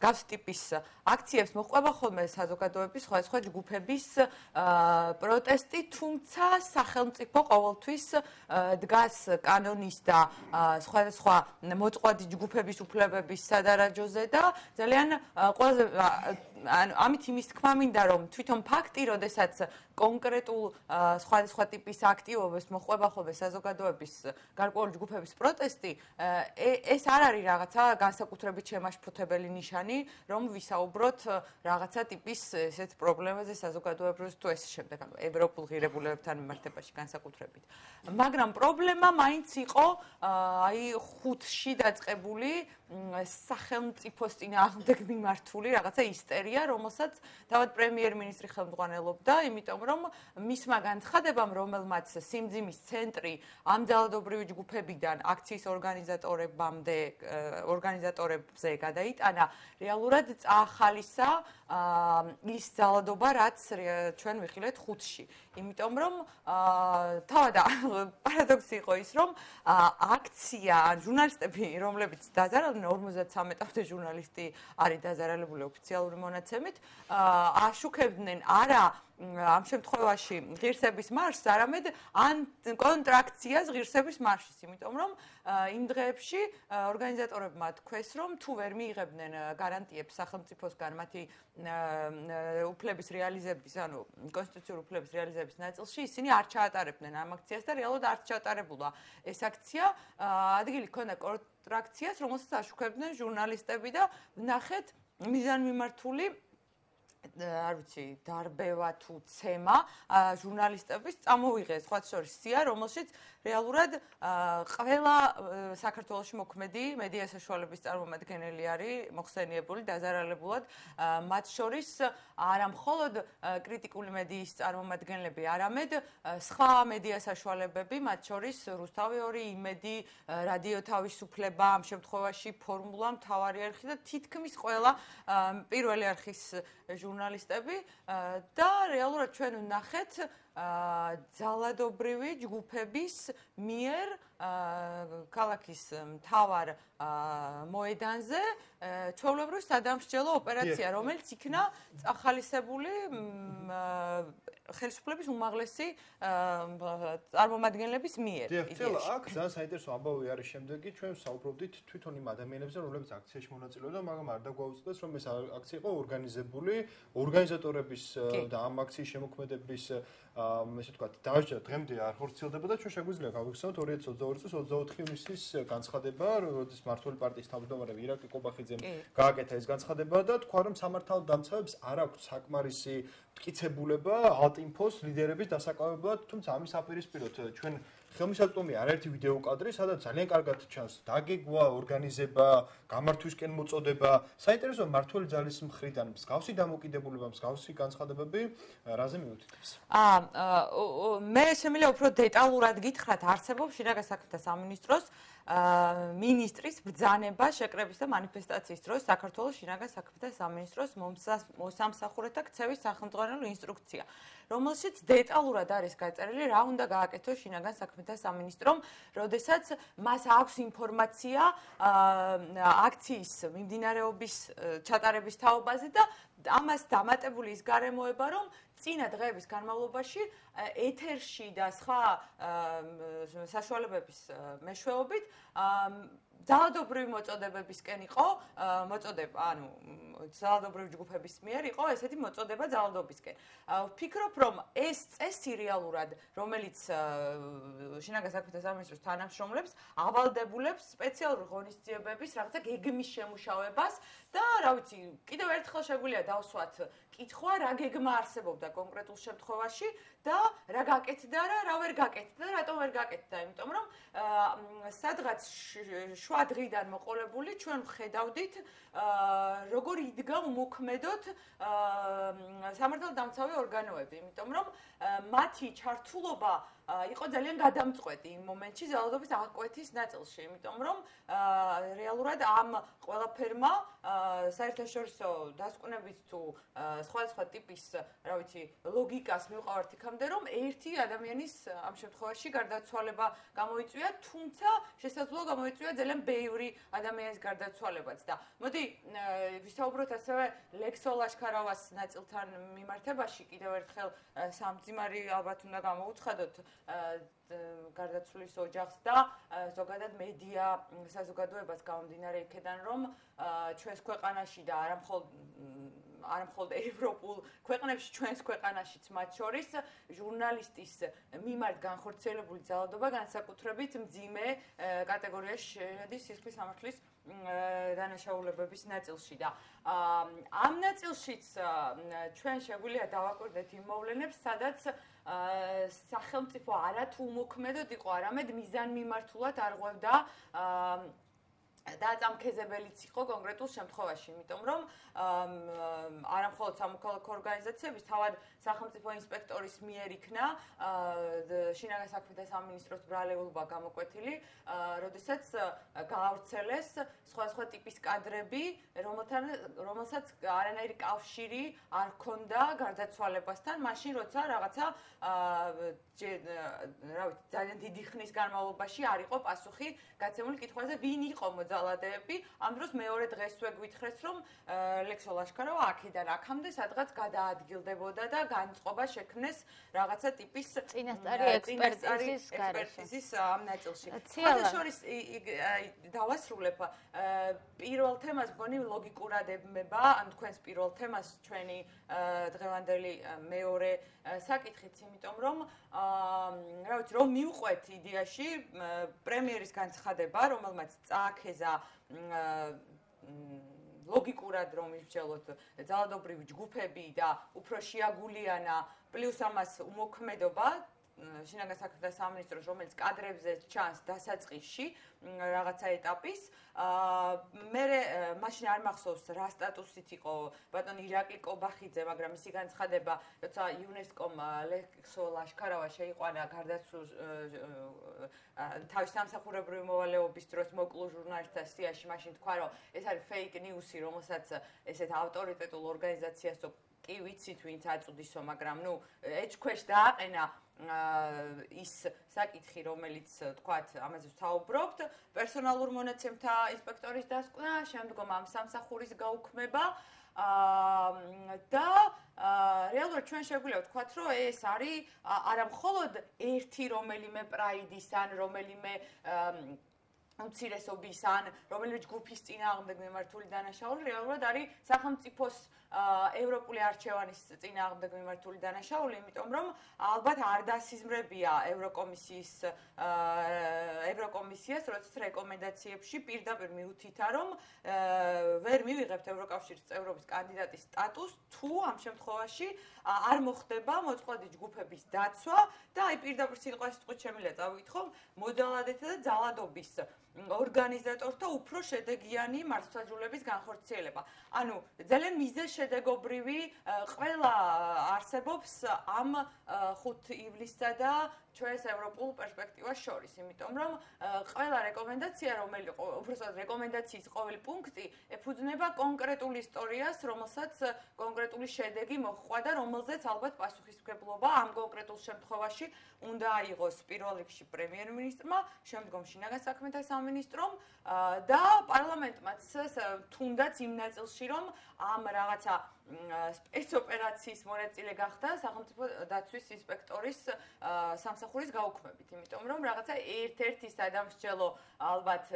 გავს ტიპის აქციებს მოხვება ხოლმე საზოგადოების სხვადასხვა ჯგუფების პროტესტი, თუმცა სახელმწიფო ყოველთვის დგას კანონის და სხვადასხვა მოწყვლადი ჯგუფების უფლებების სადარაჯოზე და ძალიან ყველაზე ანუ ამით იმის თქმა მინდა რომ თვითონ ფაქტი, როდესაც კონკრეტულ სხვადასხვა ტიპის აქტივობებს მოხვება ხოლმე საზოგადოების გარკვეული ჯგუფების პროტესტი, ეს არ არის რაღაცა განსაკუთრებით შემაშფოთებელი ნიშანი, რომ ვისაუბროთ რაღაცა ტიპის ესეთ პრობლემაზე საზოგადოებრივ თუ ეს შემდეგ ანუ ევროპულ ღირებულებებთან მიმართებაში განსაკუთრებით. მაგრამ პრობლემა მაინც იყო აი ხუთში დაწყებული სახელმწიფოს წინააღმდეგ მიმართული რაღაცა ისტერია, რომელსაც თავად პრემიერ-მინისტრი ხელმძღვანელობდა, იმიტომ რომ მისმა განცხადებამ, რომელმაც სიმძიმის ცენტრი ამ ძალადობრივი ჯგუფებიდან აქციის ორგანიზატორებამდე ორგანიზატორებზე გადაიტანა, რეალურად წაახალისა ის ძალადობა, რაც ჩვენ ვიხილეთ ხუთში. იმიტომ რომ თავად პარადოქსი იყო ის, რომ აქცია ჟურნალისტები, რომლებიც დაზარალდნენ 53-ამდე ჟურნალისტი არის დაზარალებული ოფიციალური მონაცემით, აშუქებდნენ არა ამ შემთხვევაში ღირსების მარშს, არამედ ან კონტრაქციას ღირსების მარშის, იმიტომ რომ იმ დღეებში ორგანიზატორებმა თქვეს, რომ თუ ვერ მიიღებდნენ გარანტიებს სახელმწიფოსგან მათი უფლების რეალიზების, ანუ კონსტიტუციური უფლების რეალიზების ნაწილში, ისინი არ ჩაატარებდნენ ამ აქციას და რეალურად არ ჩაატარებულა ეს აქცია. ადგილი ქონდა კონტრაქციას, რომელსაც აშუქებდნენ ჟურნალისტები და ნახეთ მიზანმიმართული არ ვიცი, დარბევა თუ ცემა ჟურნალისტების წამოიღეს სხვა შორის სია, რომელშიც რეალურად ყველა საქართველოს მოქმედი მედია საშუალების წარმომადგენელი არის მოხსენიებული დაზარალებულად. მათ შორის არა მხოლოდ კრიტიკული მედიის წარმომადგენლები, არამედ სხვა მედია საშუალებები, მათ შორის რუსთავი 2, იმედი, რადიო თავისუფლება, ამ შემთხვევაში ფორმულა მთავარი არხი და თითქმის ყველა პირველი არხის ჟურნალისტები. და რეალურად ჩვენ ვნახეთ ძალადობრივი ჯგუფების მიერ ქალაქის მთავარ მოედანზე ჩაოლებრივ სადამსჯელო ოპერაცია, რომელიც იქნა ახალისებული ხელისუფლების უმაღლესი წარმომადგენლების მიერ. დიახ, აქ ძალიან საინტერესო ამბავი არის შემდეგი, ჩვენ საუბრობდით თვითონ იმ ადამიანებზე, რომლებიც აქციაში მონაწილეობდნენ, მაგრამ არ დაგვაუწყდეს, რომ ეს აქცია იყო ორგანიზებული, ორგანიზატორების და ამ აქციის შემოქმედების ესე ვთქვათ, დაჟა დღემდე არ ხორციელდება და ჩვენ შეგვიძლია გავიხსენოთ 2022 წლის 24 ივნისის განცხადება, როდის მართული პარტიის თავმჯდომარე ირაკი კობახიძემ გააკეთა ეს განცხადება და თქვა რომ სამართალ დამცავებს არ აქვს საკმარისი მტკიცებულება ალტინფოს ლიდერების დასაკავებლად, თუმცა ამის აპირისპიროთ ჩვენ ხელმისაწვდომი არაერთი ვიდეო კადრი, სადაც ძალიან კარგად ჩანს დაგეგვა, ორგანიზება, გამართვისკენ მოწოდება, საინტერესო მართული ძალის მხრიდან მსგავსი დამოკიდებულება, მსგავსი განცხადებები, რაზე მიუთითებს? აა მე შემიძლია უფრო დეტალურად გითხრათ, არსებობს შინაგან საქმეთა სამინისტროს მინისტრის ბრძანება შეკრების და манифестаციის დროს საქართველოს შინაგან საქმეთა სამინისტროს მოსამსახურეთა ქცევის სახელმძღვანელო ინსტრუქცია, რომელშიც დეტალურად არის გაწერილი რა უნდა გააკეთოს შინაგან საქმეთა სამინისტრომ, როდესაც მას აქვს ინფორმაცია აქციის მიმდინარეობის ჩატარების თაობაზე და ამას დამატებული ის გარემოება, რომ წინა დღეების განმავლობაში ეთერში და სხვა საშუალებების მეშვეობით ძალადობრივი მოწოდებებისკენ იყო მოწოდება, ანუ ძალადობრივი ჯგუფების მიერ იყო ესეთი მოწოდება ძალადობისკენ. ვფიქრობ, რომ ეს წესი რეალურად, რომელიც შინაგან საქმეთა სამინისტროს თანამშრომლებს ავალდებულებს სპეციალურ ღონისძიებების რაღაცა გეგმის შემუშავებას და რა ვიცი, კიდევ ერთხელ შეგვიძლია დავსვათ კითხვა, რა გეგმა არსებობდა კონკრეტულ შემთხვევაში და რა გაკეთდა რა, რა ვერ გაკეთდა, რატომ ვერ გაკეთდა, იმიტომ რომ სადღაც შუა დღიდან მოყოლებული ჩვენ ვხედავდით როგორ იდგა უმოქმედოდ სამართალდამცავი ორგანოები, იმიტომ რომ მათი ჩართულობა იყო ძალიან გადამწყვეტი იმ მომენტში ზალადობის აკვეთის ნაწილში, იმიტომ რომ რეალურად ამ ყველაფერმა საერთაშორისო დასკვნებით თუ სხვადასხვა ტიპის, რა ვიცი, ლოგიკას მივყავართ იქამდე, რომ ერთი ადამიანის ამ შემთხვევაში გარდაცვალება გამოიწვია, თუმცა შესაძლოა გამოიწვია ძალიან ბევრი ადამიანის გარდაცვალებაც და მოდი ვისაუბროთ ასევე ლექსო ლაშქარავას ნაწილთან მიმართებაში კიდევ ერთხელ სამძიმარი ალბათ უნდა გამოუცხადოთ გარდაცვლის ოჯახს და ზოგადად მედია საზოგადოებას გამომდინარე იქედან რომ ჩვენს ქვეყანაში და არამხოლოდ არამხოლოდ ევროპულ ქვეყნებში ჩვენს ქვეყანაშიც მათ შორის ჟურნალისტის მიმართ განხორციელებული ძალადობა განსაკუთრებით მძიმე კატეგორიაში შედის სისხლის სამართლის დანაშაულებების ნაწილში და ამ ნაწილშიც ჩვენ შეგვიძლია დავაკვირდეთ იმ მოვლენებს, სადაც სახელმწიფო არათუ მოქმედოდ იყო, არამედ მიზანმიმართულად არღვევდა დაწამქეზებელიც იყო კონკრეტულ შემთხვევაში, იმიტომ რომ არა მხოლოდ სამოქალაქო ორგანიზაციების, თავად სახელმწიფო ინსპექტორის მიერ იქნა შინაგან საქმეთა სამინისტროს ბრალეულობა გამოკვეთილი, როდესაც გაავრცელეს სხვადასხვა ტიპის კადრები, რომელთან რომელსაც არანაირი კავშირი არ ჰქონდა გარდაცვალებასთან, მაშინ როცა რაღაცა რა ვიცი, ძალიან დიდი ხნის განმავლობაში არ იყო პასუხი გაცემული კითხვაზე, ვინ იყო მოძა ძალადეები. ამ დროს მეორე დღესვე გვითხრეს, რომ ლექსო ლაშქარავა აქედან აქამდე სადღაც გადაადგილდებოდა და განწყობა შექმნეს რაღაცა ტიპის წინასწარი ექსპერტიზის ექსპერტიზის ამ ნაწილში. ხალხშორის დავასრულებ პირველ თემას მგონი ლოგიკურად ებმება ან თქვენს პირველ თემას ჩვენი დღევანდელი მეორე საკითხიც, იმიტომ რომ რა ვიცი, რომ მიუყვეთ იდეაში პრემიერის განცხადება, რომელმაც წააქეზა ლოგიკურად რომ ისწავლოთ ძალადობრივი ჯგუფები და უფრო შეაგულიანა პლუს ამას უმოქმედობა შინაგან საქმეთა სამინისტროს რომელიც კადრებზე ჩანს დასაწყისში რაღაცა ეტაპის მე მაშინ არ მახსოვს რა სტატუსით იყო ბატონი ირაკლი კობახიძე მაგრამ ისი განცხადება როცა იუნესკომ ლექსო ლაშქარავა შეიყვანა გარდაცვლილ თავის სამსახურებრივი მოვალეობის დროს მოკლუ ჟურნალისტთა სიაში მაშინ თქვა რომ ეს არის ფეიქ ნიუსი რომელსაც ესეთ ავტორიტეტულ ორგანიზაციას კი ვიცით ვინც აწუდისო მაგრამ ნუ ეჭქვეშ დააყენა ის საკითხი, რომელიც თქვათ, ამაზე ვთაუბრობთ, პერსონალურ მონაცემთა ინსპექტორის დასკვნა, შემდგომ ამ სამსახურის გაუქმება აა და რეალურად ჩვენ შეგვიძლია ვთქვათ, რომ ეს არის არამხოლოდ ერთი რომელიმე პრაიდის ან რომელიმე უმცირესობის ან რომელიმე ჯგუფის წინააღმდეგ მიმართული დანაშაული რეალურად არის სახელმწიფოს ევროპული არჩევანის წინააღმდეგ მიმართული დანაშაული, იმიტომ რომ ალბათ არ დასიზმრებია ევროკომისიის ევროკომისიას, როცა რეკომენდაციებში პირდაპირ მიუთითა, რომ ვერ მივიღებთ ევროკავშირის წევრობის კანდიდატის სტატუსს, თუ ამ შემთხვევაში არ მოხდება მოწყვლადი ჯგუფების დაცვა და აი პირდაპირ სიტყვა სიტყვით შემიძლია წავიკითხო მოძალადეთა და ძალადობის ორგანიზატორთა უფრო შედეგიანი მართლმსაჯულების განხორციელება. ანუ ძალიან მიზეს შედეგობრივი ყველა არსებობს ამ 5 ივლისსა და ჩვენს ევროპულ პერსპექტივას შორის, იმიტომ რომ ყველა რეკომენდაცია, რომელიც უბრალოდ რეკომენდაციის ყოველი პუნქტი ეფუძნება კონკრეტულ ისტორიას, რომელსაც კონკრეტული შედეგი მოხდა და რომელზეც ალბათ პასუხისმგებლობა ამ კონკრეტულ შემთხვევაში უნდა აიღოს. პირველ რიგში პრემიერ-მინისტრმა, შემდგომ შინაგან საქმეთა სამინისტრომ და პარლამენტმაც თუნდაც იმ ნაწილში, რომ ამ რაღაცა სპეცოპერაციის მონაწილე გახდა სახელმწიფო დაცვის ინსპექტორის სამსახურის გაუქმებით, იმიტომ რომ რაღაცა ერთ-ერთი სადამსჯელო ალბათ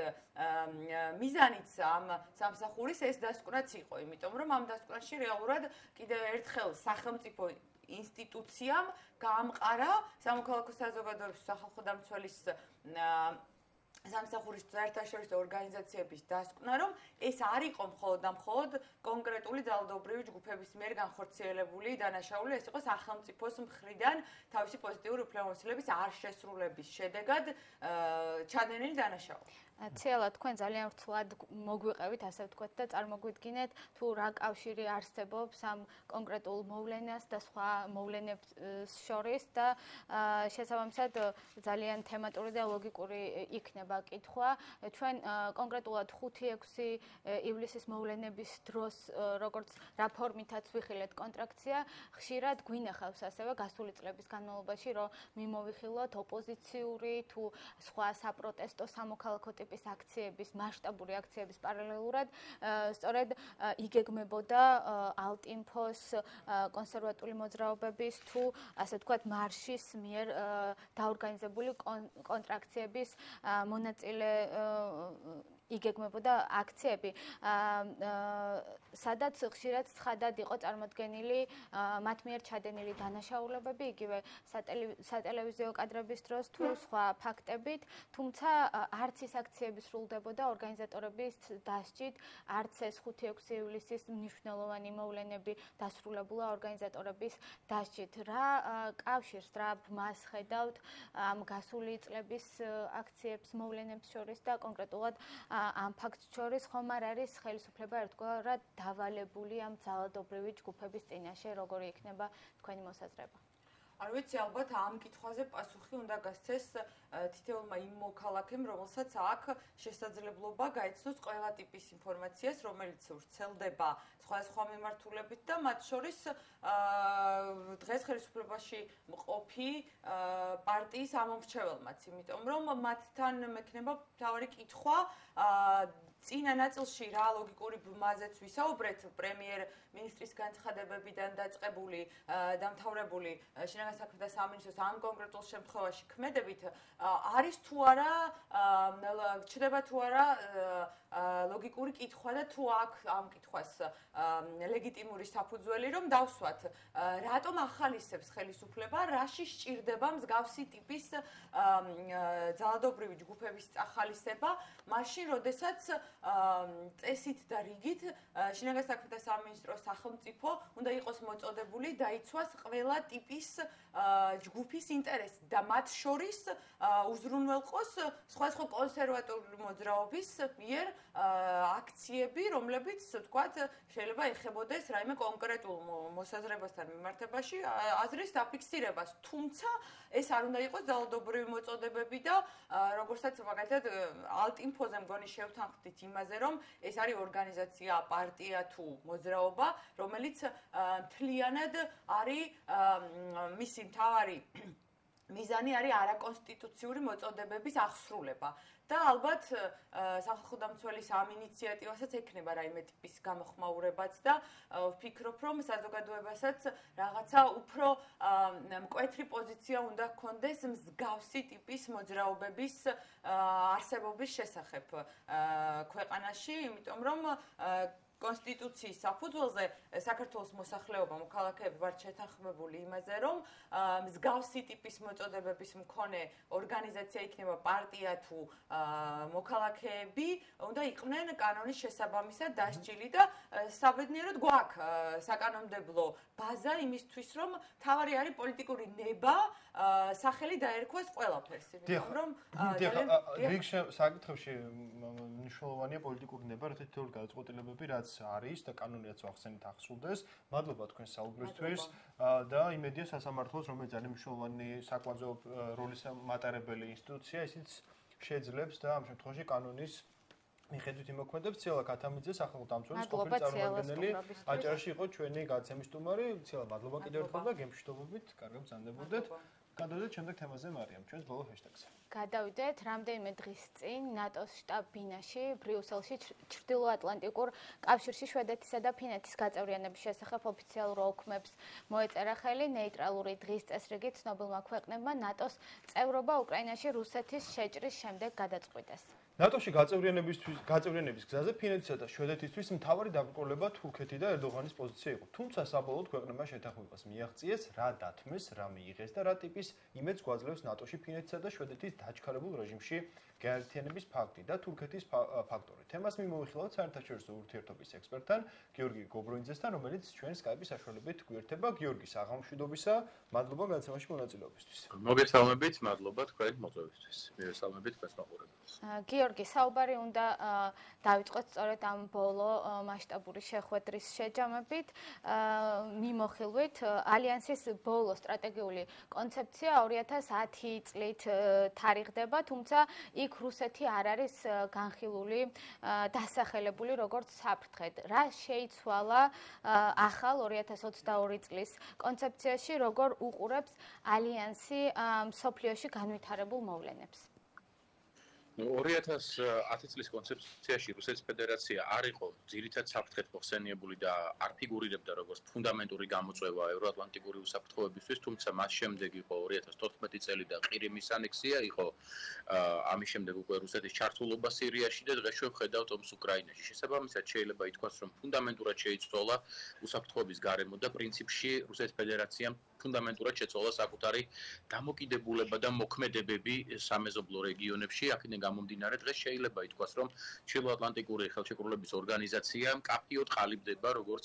მიზანიც ამ სამსახურის ეს დასკვნაც იყო, იმიტომ რომ ამ დასკვნაში რეალურად კიდევ ერთხელ სახელმწიფო ინსტიტუციამ გაამყარა სამოქალაქო საზოგადოების სახალხო დამცველის სამსახურის საერთაშორისო ორგანიზაციების დასკვნა, რომ ეს არ იყო მხოლოდ და მხოლოდ კონკრეტული ძალადობრივი ჯგუფების მიერ განხორციელებული დანაშაული, ეს იყო სახელმწიფოს მხრიდან თავისი პოზიტიური უფლებამოსილების არ შესრულების შედეგად ჩადენილი დანაშაული. ციალა თქვენ ძალიან რთულად მოგვიყევით ასე ვთქვათ და წარმოგვიდგინეთ თუ რა კავშირი არსებობს ამ კონკრეტულ მოვლენას და სხვა მოვლენებს შორის და შესაბამისად ძალიან თემატური და ლოგიკური იქნება კითხვა. ჩვენ კონკრეტულად 5-6 ივლისის მოვლენების დროს როგორც რაფორმითაც ვიხილეთ კონტრაქცია ხშირად გვინახავს ასევე გასული წლების განმავლობაში რომ მიმოვიხილოთ ოპოზიციური თუ სხვა საპროტესტო სამოქალაქო ტიპის აქციების, მასშტაბური აქციების პარალელურად, სწორედ იგეგმებოდა ალტინფოს კონსერვატული მოძრაობების თუ ასე ვთქვათ მარშის მიერ დაორგანიზებული კონტრაქციების მონაწილე იგეგმებოდა აქციები, სადაც ხშირად ცხადად იყო წარმოქმნილი მათ მიერ ჩადენილი დანაშაულებები, იგივე სატელევიზიო კადრების დროს თუ სხვა ფაქტებით, თუმცა არც ის აქციები სრულდებოდა ორგანიზატორების დასჭით, არც ეს 5-6 ივლისის მნიშვნელოვანი მოვლენები დასრულებულა ორგანიზატორების დასჭით. რა კავშირს რა მას ხედავთ ამ გასული წლების აქციებს, მოვლენებს შორის და კონკრეტულად ამ ფაქტს შორის ხომ არ არის ხელისუფლება ერთგვარად დავალებული ამ ძალადობრივი ჯგუფების წინაშე როგორი იქნება თქვენი მოსაზრება არ ვიცი ალბათ ამ კითხვაზე პასუხი უნდა გასცეს თითოეულმა იმ მოქალაქემ, რომელსაც აქ შესაძლებლობა გაიცნოს ყველა ტიპის ინფორმაციას, რომელიც ვრცელდება სხვადასხვა მიმართულებით და მათ შორის დღეს ხელისუფლებაში მყოფი პარტიის ამომრჩეველმაც, იმიტომ რომ მათთან მექნება თავი კითხვა წინა ნაწილში რა ლოგიკური ბმაზეც ვისაუბრეთ? პრემიერ მინისტრის განცხადებებიდან დაწყებული დამთავრებული შინაგან საქმეთა სამინისტროს ამ კონკრეტულ შემთხვევაში ქმედებით არის თუ არა ჩდება თუ არა ლოგიკური კითხვა და თუ აქ ამ კითხვას ლეგიტიმური საფუძველი რომ დავსვათ რატომ ახალისებს ხელისუფლება? რაში სჭირდება მსგავსი ტიპის ძალადობრივი ჯგუფების ახალისება? მაშინ როდესაც წესით და რიგით შინაგან საქმეთა სამინისტროს სახელმწიფო უნდა იყოს მოწოდებული დაიცვას ყველა ტიპის ჯგუფის ინტერესი და მათ შორის უზრუნველყოს სხვადასხვა კონსერვატორული მოძრაობის მიერ აქციები, რომლებიც თქვათ შეიძლება ეხებოდეს რაიმე კონკრეტულ მოსაზრებასთან მიმართებაში აზრის დაფიქსირებას. თუმცა ეს არ უნდა იყოს ძალადობრივი მოწოდებები და როგორცაც მაგალითად ალტინფოზე მგონი შევთანხმდით იმაზე, რომ ეს არის ორგანიზაცია, პარტია თუ მოძრაობა, რომელიც მთლიანად არის მისი მთავარი მიზანი არის არაკონსტიტუციური მოწოდებების აღსრულება და ალბათ სახალხო დამცველის ამ ინიციატივასაც ექნება რაიმე ტიპის გამოხმაურებაც და ვფიქრობ რომ საზოგადოებასაც რაღაცა უფრო მკვეთრი პოზიცია უნდა გქონდეს მსგავსი ტიპის მოძრაობების არსებობის შესახებ ქვეყანაში იმიტომ რომ კონსტიტუციის საფუძველზე საქართველოს მოსახლეობა მოქალაქეები ვარ შეთანხმებული იმაზე, რომ მსგავსი ტიპის მოწოდებების მქონე ორგანიზაცია იქნება პარტია თუ მოქალაქეები, უნდა იყვნენ კანონის შესაბამისად დასჯილი და საბედნიეროდ გვაქვს საკანონმდებლო ბაზა იმისთვის, რომ თავარი არის პოლიტიკური ნება, სახელი დაერქვას ყველაფერს, იმიტომ რომ ძალიან რიგ საკითხებში მნიშვნელოვანია პოლიტიკური ნება, ერთ-ერთი თორე გადაწყვეტილებები, რაც არის და კანონიაც ახსენით ახსულდეს. მადლობა თქვენ საუბრისთვის და იმედია სასამართლოს, რომელიც ძალიან მნიშვნელოვანი საკვანძო როლის მატარებელი ინსტიტუცია, ისიც შეძლებს და ამ შემთხვევაში კანონის მიხედვით იმოქმედებს ცილა კათამიძე სახელმწიფო დამცველის ყოფილი წარმომადგენელი აჭარაში იყო ჩვენი გაცემის სტუმარი. ცილა მადლობა კიდევ ერთხელ და გემშვიდობებით. კარგად ბრძანდებოდეთ გადავიდეთ შემდეგ თემაზე, მარიამ, ჩვენს ბოლო ჰეშტეგზე. გადავიდეთ რამდენიმე დღის წინ ნატოს შტაბ-ბინაში, ბრიუსელში, ჩრდილოატლანტიკურ კავშირში შვედეთისა და ფინეთის გაწევრიანების შესახებ ოფიციალურ ოქმებს მოეწერა ხელი ნეიტრალური დღის წესრიგით ცნობილმა ქვეყნებმა ნატოს წევრობა უკრაინაში რუსეთის შეჭრის შემდეგ გადაწყვიტეს. ნატოში გაწევრიანებისთვის გაწევრიანების გზაზე ფინეთისა და შვედეთისთვის მთავარი დაბრკოლება თურქეთი და ერდოღანის პოზიცია იყო. თუმცა საბოლოოდ ქვეყნებმა შეთანხმებას მიაღწიეს, რა დათმეს, რა მიიღეს და რა ტიპის იმედს გვაძლევს ნატოში ფინეთისა და შვედეთის დაჩქარებულ რეჟიმში გაერთიანების ფაქტი და თურქეთის ფაქტორი. თემას მიმოიხილავთ საერთაშორისო ურთიერთობის ექსპერტთან გიორგი გობროინძესთან, რომელიც ჩვენ Skype-ის საშუალებით გვერდება. გიორგის აღამშვიდობისა, მადლობა განცემაში მონაწილეობისთვის. მოგესალმებით, მადლობა თქვენ მოწვევისთვის. მოგესალმებით გასმაყურებელს. გიორგი, საუბარი უნდა დავიწყოთ სწორედ ამ ბოლო მასშტაბური შეხვედრის შეჯამებით. მიმოხილვით ალიანსის ბოლო სტრატეგიული კონცეფცია 2010 წლით თარიღდება, თუმცა იქ რუსეთი არ არის განხილული დასახელებული როგორც საფრთხე. რა შეიცვალა ახალ 2022 წლის კონცეფციაში, როგორ უყურებს ალიანსი სოფლიოში განვითარებულ მოვლენებს? 2010 წლის კონცეფციაში რუსეთის ფედერაცია არ იყო ძირითად საფრთხეთ მოხსენიებული და არ ფიგურირებდა როგორც ფუნდამენტური გამოწვევა ევროატლანტიკური უსაფრთხოებისთვის, თუმცა მას შემდეგ იყო 2014 წელი და ყირიმის ანექსია, იყო ამის შემდეგ უკვე რუსეთის ჩართულობა სირიაში და დღეს ჩვენ ხედავთ ომს უკრაინაში. შესაბამისად შეიძლება ითქვას, რომ ფუნდამენტურად შეიცვალა უსაფრთხოების გარემო და პრინციპში რუსეთის ფედერაციამ ფუნდამენტურად შეცვალა საკუთარი დამოკიდებულება და მოქმედებები სამეზობლო რეგიონებში. აქედან გამომდინარე დღეს შეიძლება ითქვას, რომ ჩილოატლანტიკური ხელშეკრულების ორგანიზაცია კაფიოდ ყალიბდება როგორც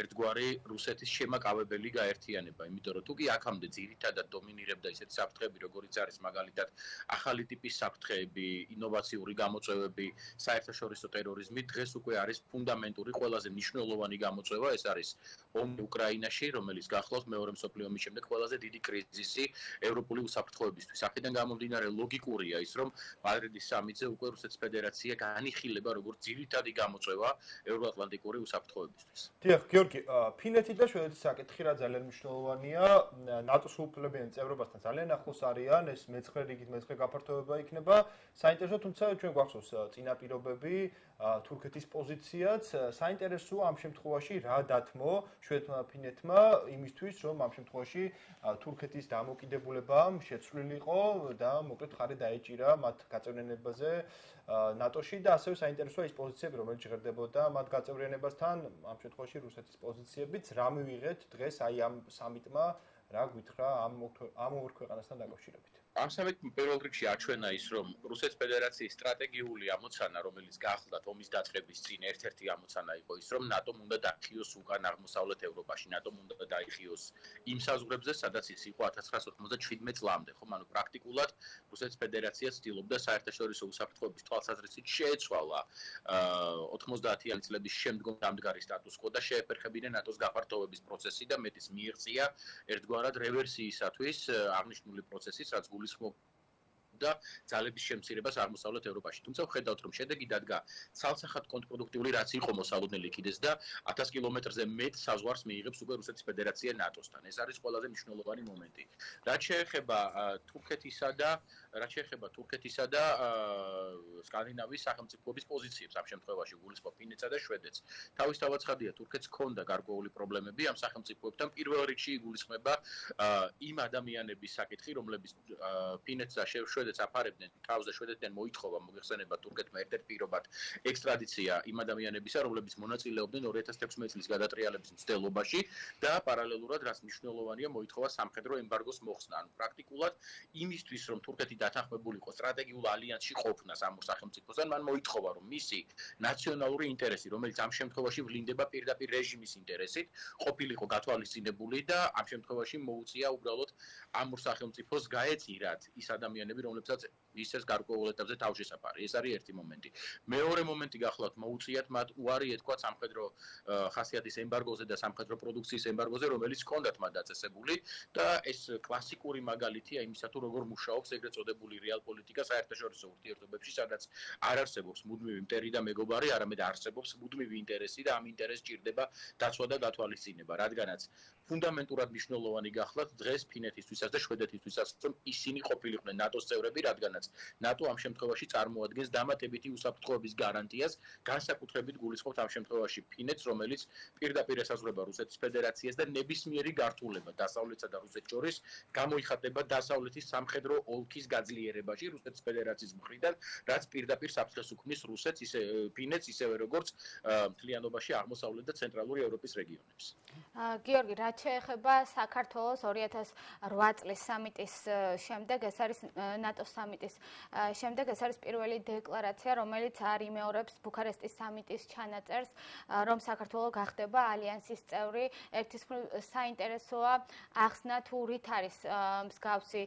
ერთგვარი რუსეთის შემაკავებელი გაერთიანება, იმიტომ რომ თუ კი აქამდე ძირითადად დომინირებდა ისეთი საფრთხეები, როგორიც არის მაგალითად ახალი ტიპის საფრთხეები, ინოვაციური გამოწვევები, საერთაშორისო ტერორიზმი, დღეს უკვე არის ფუნდამენტური ყველაზე მნიშვნელოვანი გამოწვევა, ეს არის ომი უკრაინაში, რომელიც გახლავს მეორე მსოფლიო ომის შემდეგ ყველაზე დიდი კრიზისი ევროპული უსაფრთხოებისთვის. აქედან გამომდინარე ლოგიკურია ის, რომ მადრიდის სამიტზე უკვე რუსეთის ფედერაცია განიხილება როგორც ძირითადი გამოწვევა ევროატლანტიკური უსაფრთხოებისთვის. დიახ, გიორგი, ფინეთი და შვედეთის საკითხი რა ძალიან მნიშვნელოვანია. ნატოს უპლებიან წევრობასთან ძალიან ახლოს არიან, ეს მეცხრე რიგით მეცხრე გაფართოება იქნება. საინტერესო თუმცა ჩვენ გვახსოვს წინაპირობები, თურქეთის პოზიციაც. საინტერესოა ამ შემთხვევაში რა დათმო შვედეთმა ფინეთმა იმისთვის, რომ ამ შემთხვევაში თურქეთის დამოკიდებულება შეცვლილიყო და მოკლედ ხარი დაეჭირა მათ გაწევრიანებაზე ნატოში და ასევე საინტერესოა ის პოზიციები რომელიც ჟღერდებოდა მათ გაწევრიანებასთან ამ შემთხვევაში რუსეთის პოზიციებიც რა მივიღეთ დღეს აი ამ სამიტმა რა გვითხრა ამ ამ ორ ქვეყანასთან დაკავშირებით ამ სამეთ პირველ რიგში აჩვენა ის, რომ რუსეთის ფედერაციის სტრატეგიული ამოცანა, რომელიც გახლდათ ომის დაწყების წინ ერთ-ერთი ამოცანა იყო ის, რომ ნატომ უნდა დახიოს უკან აღმოსავლეთ ევროპაში, ნატომ უნდა დაიხიოს იმ საზღვრებზე, სადაც ის იყო 1997 წლამდე, ხომ? ანუ პრაქტიკულად რუსეთის ფედერაცია ცდილობდა საერთაშორისო უსაფრთხოების თვალსაზრისით შეეცვალა 90-იანი წლების შემდგომ დამდგარი სტატუს კო და შეეფერხებინა ნატოს გაფართოების პროცესი და მეტის მიიღწია ერთგვარად რევერსიისათვის აღნიშნული პროცესის, რაც გული გულისხმობ და ძალების შემცირებას აღმოსავლეთ ევროპაში. თუმცა ვხედავთ, რომ შედეგი დადგა ცალსახად კონტრპროდუქტიული რაც იყო მოსალოდნელი კიდეს და 1000 კილომეტრზე მეტ საზღვარს მიიღებს უკვე რუსეთის ფედერაცია ნატოსთან. ეს არის ყველაზე მნიშვნელოვანი მომენტი. რაც შეეხება თურქეთისა და რაც შეეხება თურქეთისა და სკანდინავიის სახელმწიფოების პოზიციებს ამ შემთხვევაში გულისხმობ ფინეთსა და შვედეთს. თავისთავად ხადია თურქეთს ქონდა გარკვეული პრობლემები ამ სახელმწიფოებთან. პირველ რიგში იგულისხმება იმ ადამიანების საკითხი, რომლებიც ფინეთს და შვედეთს აფარებდნენ თავზე შვედეთიდან მოითხოვა მოიხსენება თურქეთმა ერთ-ერთ პირობად ექსტრადიცია იმ ადამიანებისა რომლებიც მონაწილეობდნენ 2016 წლის გადატრიალების მცდელობაში და პარალელურად რაც მნიშვნელოვანია მოითხოვა სამხედრო ემბარგოს მოხსნა. ანუ პრაქტიკულად იმისთვის რომ თურქეთი დათანხმებულიყო სტრატეგიულ ალიანსში ყოფნას ამ სახელმწიფოსთან მან მოითხოვა რომ მისი ნაციონალური ინტერესი რომელიც ამ შემთხვევაში ვლინდება პირდაპირ რეჟიმის ინტერესით ყოფილიყო გათვალისწინებული და ამ შემთხვევაში მოუწია უბრალოდ ამ სახელმწიფოს გაეწირათ ის ადამიანები რომ მასშტაბლებსაც ისეს გარკვეულ ეტაპზე თავშესაფარი. ეს არის ერთი მომენტი. მეორე მომენტი გახლავთ მოუწიათ მათ უარი ეთქვა სამხედრო ხასიათის ემბარგოზე და სამხედრო პროდუქციის ემბარგოზე, რომელიც ჰქონდათ მათ დაწესებული და ეს კლასიკური მაგალითია იმისა თუ როგორ მუშაობს ეგრეთ წოდებული რეალ პოლიტიკა საერთაშორისო ურთიერთობებში, სადაც არ არსებობს მუდმივი მტერი და მეგობარი, არამედ არსებობს მუდმივი ინტერესი და ამ ინტერესს ჭირდება დაცვა და გათვალისწინება, რადგანაც ფუნდამენტურად მნიშვნელოვანი გახლავთ დღეს ფინეთისთვისაც და შვედეთისთვისაც, რომ ისინი ყოფილიყვნენ ნატოს წევრები, რადგანაც ნატო ამ შემთხვევაში წარმოადგენს დამატებითი უსაფრთხოების გარანტიას, განსაკუთრებით გულისხმობთ ამ შემთხვევაში ფინეთს, რომელიც პირდაპირ ესაზღვრება რუსეთის ფედერაციას და ნებისმიერი გართულება დასავლეთსა და რუსეთს შორის გამოიხატება დასავლეთის სამხედრო ოლქის გაძლიერებაში რუსეთის ფედერაციის მხრიდან, რაც პირდაპირ საფრთხეს უქმნის რუსეთს, ისე ფინეთს, ისევე როგორც მთლიანობაში აღმოსავლეთ და ცენტრალური ევროპის რეგიონებს. გიორგი, შეეხება საქართველოს 2008 წლის სამიტის შემდეგ, ეს არის ნატოს სამიტის შემდეგ ეს არის პირველი დეკლარაცია, რომელიც არიმეორებს ბუქარესტის სამიტის ჩანაწერს, რომ საქართველოს გახდება ალიანსის წევრი. ერთის საინტერესოა ახსნა თუ რით არის მსგავსი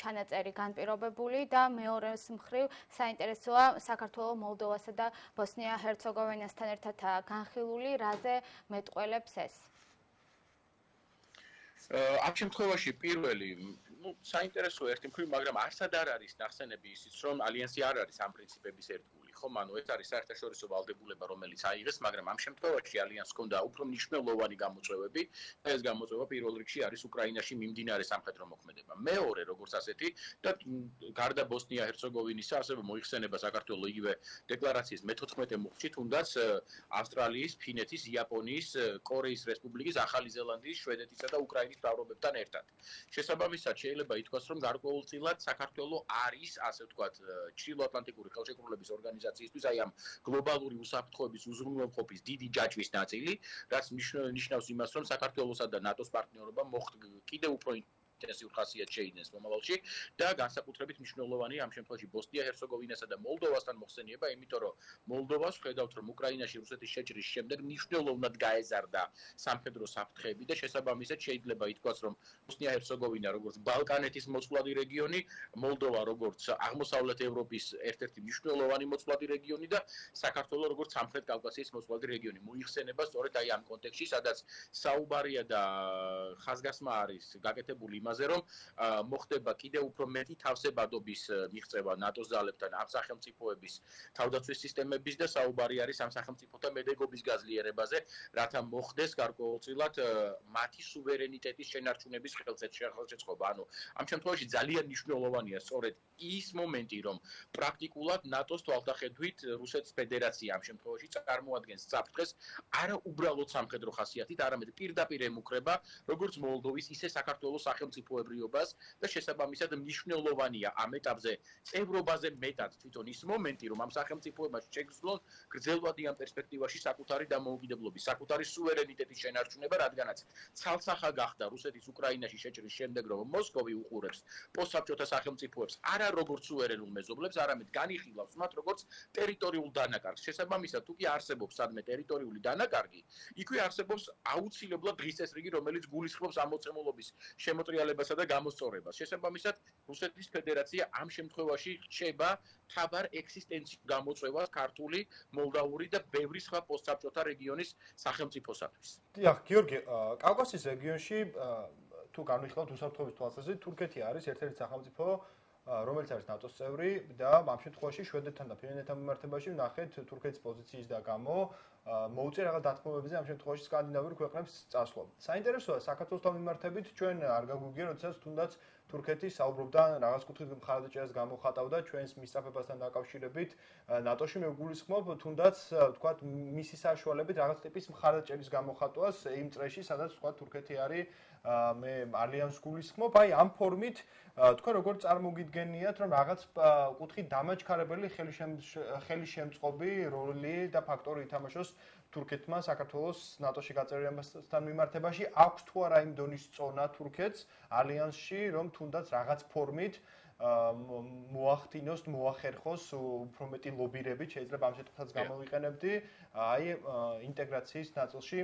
ჩანაწერი განპირობებული და მეორეს მხრივ საინტერესოა საქართველოს მოლდოვასა და ბოსნია-ჰერცეგოვინასთან ერთად განხილული, რაზე მეტყველებს ეს? ამ შემთხვევაში პირველი ну, საინტერესო ერთი მხრივ, მაგრამ არსად არ არის ნახსენები ისიც, რომ ალიანსი არ არის ამ პრინციპების ერთგული. ხომ ანუ ეს არის საერთაშორისო ვალდებულება რომელიც აიღეს მაგრამ ამ შემთხვევაში ალიანსს ჰქონდა უფრო მნიშვნელოვანი გამოწვევები და ეს გამოწვევა პირველ რიგში არის უკრაინაში მიმდინარე სამხედრო მოქმედება მეორე როგორც ასეთი და გარდა ბოსნია-ჰერცეგოვინისა ასევე მოიხსენება საქართველოს იგივე დეკლარაციის მე-14 მუხტში თუნდაც ავსტრალიის, ფინეთის, იაპონიის, კორეის რესპუბლიკის, ახალი ზელანდიის, შვედეთისა და უკრაინის მთავრობებთან ერთად. შესაბამისად შეიძლება ითქვას რომ გარკვეულწილად საქართველოს არის ასე ვთქვათ ჩრდილო-ატლანტიკური ხელშეკრულების ორგანიზაცია ორგანიზაციისთვის, აი ამ გლობალური უსაფრთხოების უზრუნველყოფის დიდი ჯაჭვის ნაწილი, რაც ნიშნავს იმას, რომ საქართველოსა და ნატოს პარტნიორობა მოხდა კიდევ უფრო ინტენსიურ ხასიათს შეიძენს მომავალში და განსაკუთრებით მნიშვნელოვანია ამ შემთხვევაში ბოსნია-ჰერცეგოვინასა და მოლდოვასთან მოხსენიება, იმიტომ რომ მოლდოვას ხედავთ, რომ უკრაინაში რუსეთის შეჭრის შემდეგ მნიშვნელოვნად გაეზარდა სამხედრო საფრთხეები და შესაბამისად შეიძლება ითქვას, რომ ბოსნია-ჰერცეგოვინა როგორც ბალკანეთის მოწყვლადი რეგიონი, მოლდოვა როგორც აღმოსავლეთ ევროპის ერთ-ერთი მნიშვნელოვანი მოწყვლადი რეგიონი და საქართველოს როგორც სამხრეთ კავკასიის მოწყვლადი რეგიონი. მოიხსენება სწორედ აი ამ კონტექსტში, სადაც საუბარია და ხაზგასმა არის გაკეთებული იმაზე, რომ მოხდება კიდევ უფრო მეტი თავსებადობის მიღწევა ნატოს ძალებთან ამ სახელმწიფოების თავდაცვის სისტემების და საუბარი არის ამ სახელმწიფოთა მედეგობის გაძლიერებაზე, რათა მოხდეს გარკვეულწილად მათი სუვერენიტეტის შენარჩუნების ხელშეწყობა. ანუ ამ შემთხვევაში ძალიან მნიშვნელოვანია სწორედ ის მომენტი, რომ პრაქტიკულად ნატოს თვალთახედვით რუსეთის ფედერაცია ამ შემთხვევაში წარმოადგენს საფრთხეს არა უბრალოდ სამხედრო ხასიათით, არამედ პირდაპირ ემუქრება როგორც მოლდოვის, ისე საქართველოს სახელმწიფოს სახელმწიფოებრიობას და შესაბამისად მნიშვნელოვანია ამ ეტაპზე წევრობაზე მეტად თვითონ ის მომენტი რომ ამ სახელმწიფოებაში შეგძლონ გრძელვადი ამ პერსპექტივაში საკუთარი დამოუკიდებლობის, საკუთარი სუვერენიტეტის შენარჩუნება, რადგანაც ცალსახა გახდა რუსეთის უკრაინაში შეჭრის შემდეგ რომ მოსკოვი უყურებს პოსტსაბჭოთა სახელმწიფოებს არა როგორც სუვერენულ მეზობლებს, არამედ განიხილავს მათ როგორც ტერიტორიულ დანაკარგს. შესაბამისად თუ კი არსებობს სადმე ტერიტორიული დანაკარგი, იქვე არსებობს აუცილებლად დღის წესრიგი, რომელიც გულისხმობს ამოწმულობის შემოტრიალებას გადაალებასა და გამოსწორებას. შესაბამისად, რუსეთის ფედერაცია ამ შემთხვევაში რჩება თავარ ექსისტენციურ გამოწვევას ქართული, მოლდავური და ბევრი სხვა პოსტსაბჭოთა რეგიონის სახელმწიფოსათვის. დიახ, გიორგი, კავკასიის რეგიონში თუ განვიხილავთ უსაფრთხოების თვალსაზრისით, თურქეთი არის ერთ-ერთი სახელმწიფო რომელიც არის ნატოს წევრი და ამ შემთხვევაში შვედეთთან და ფინეთთან მიმართებაში ვნახეთ თურქეთის პოზიციის და გამო მოუწია რაღაც დათმობებზე ამ შემთხვევაში სკანდინავიურ ქვეყნებს წასვლა. საინტერესოა საქართველოსთან მიმართებით ჩვენ არ გაგვიგია, როდესაც თუნდაც თურქეთი საუბრობდა რაღაც კუთხით მხარდაჭერას გამოხატავდა ჩვენს მისწრაფებასთან დაკავშირებით. ნატოში მე გულისხმობ თუნდაც თქვათ მისი საშუალებით რაღაც ტიპის მხარდაჭერის გამოხატვას იმ წრეში სადაც თქვათ თურქეთი არის მე ალიანს გულისხმობ. აი ამ ფორმით თქვენ როგორ წარმოგიდგენიათ რომ რაღაც კუთხით დამაჩქარებელი ხელი შემწყობი როლი და ფაქტორი ითამაშოს თურქეთმა საქართველოს ნატოში გაწევრიანებასთან მიმართებაში აქვს თუ არა იმ დონის წონა თურქეთს ალიანსში რომ თუნდაც რაღაც ფორმით მოახდინოს, მოახერხოს უფრო მეტი ლობირები, შეიძლება ამ შეტყვითაც გამოვიყენებდი, აი ინტეგრაციის ნაწილში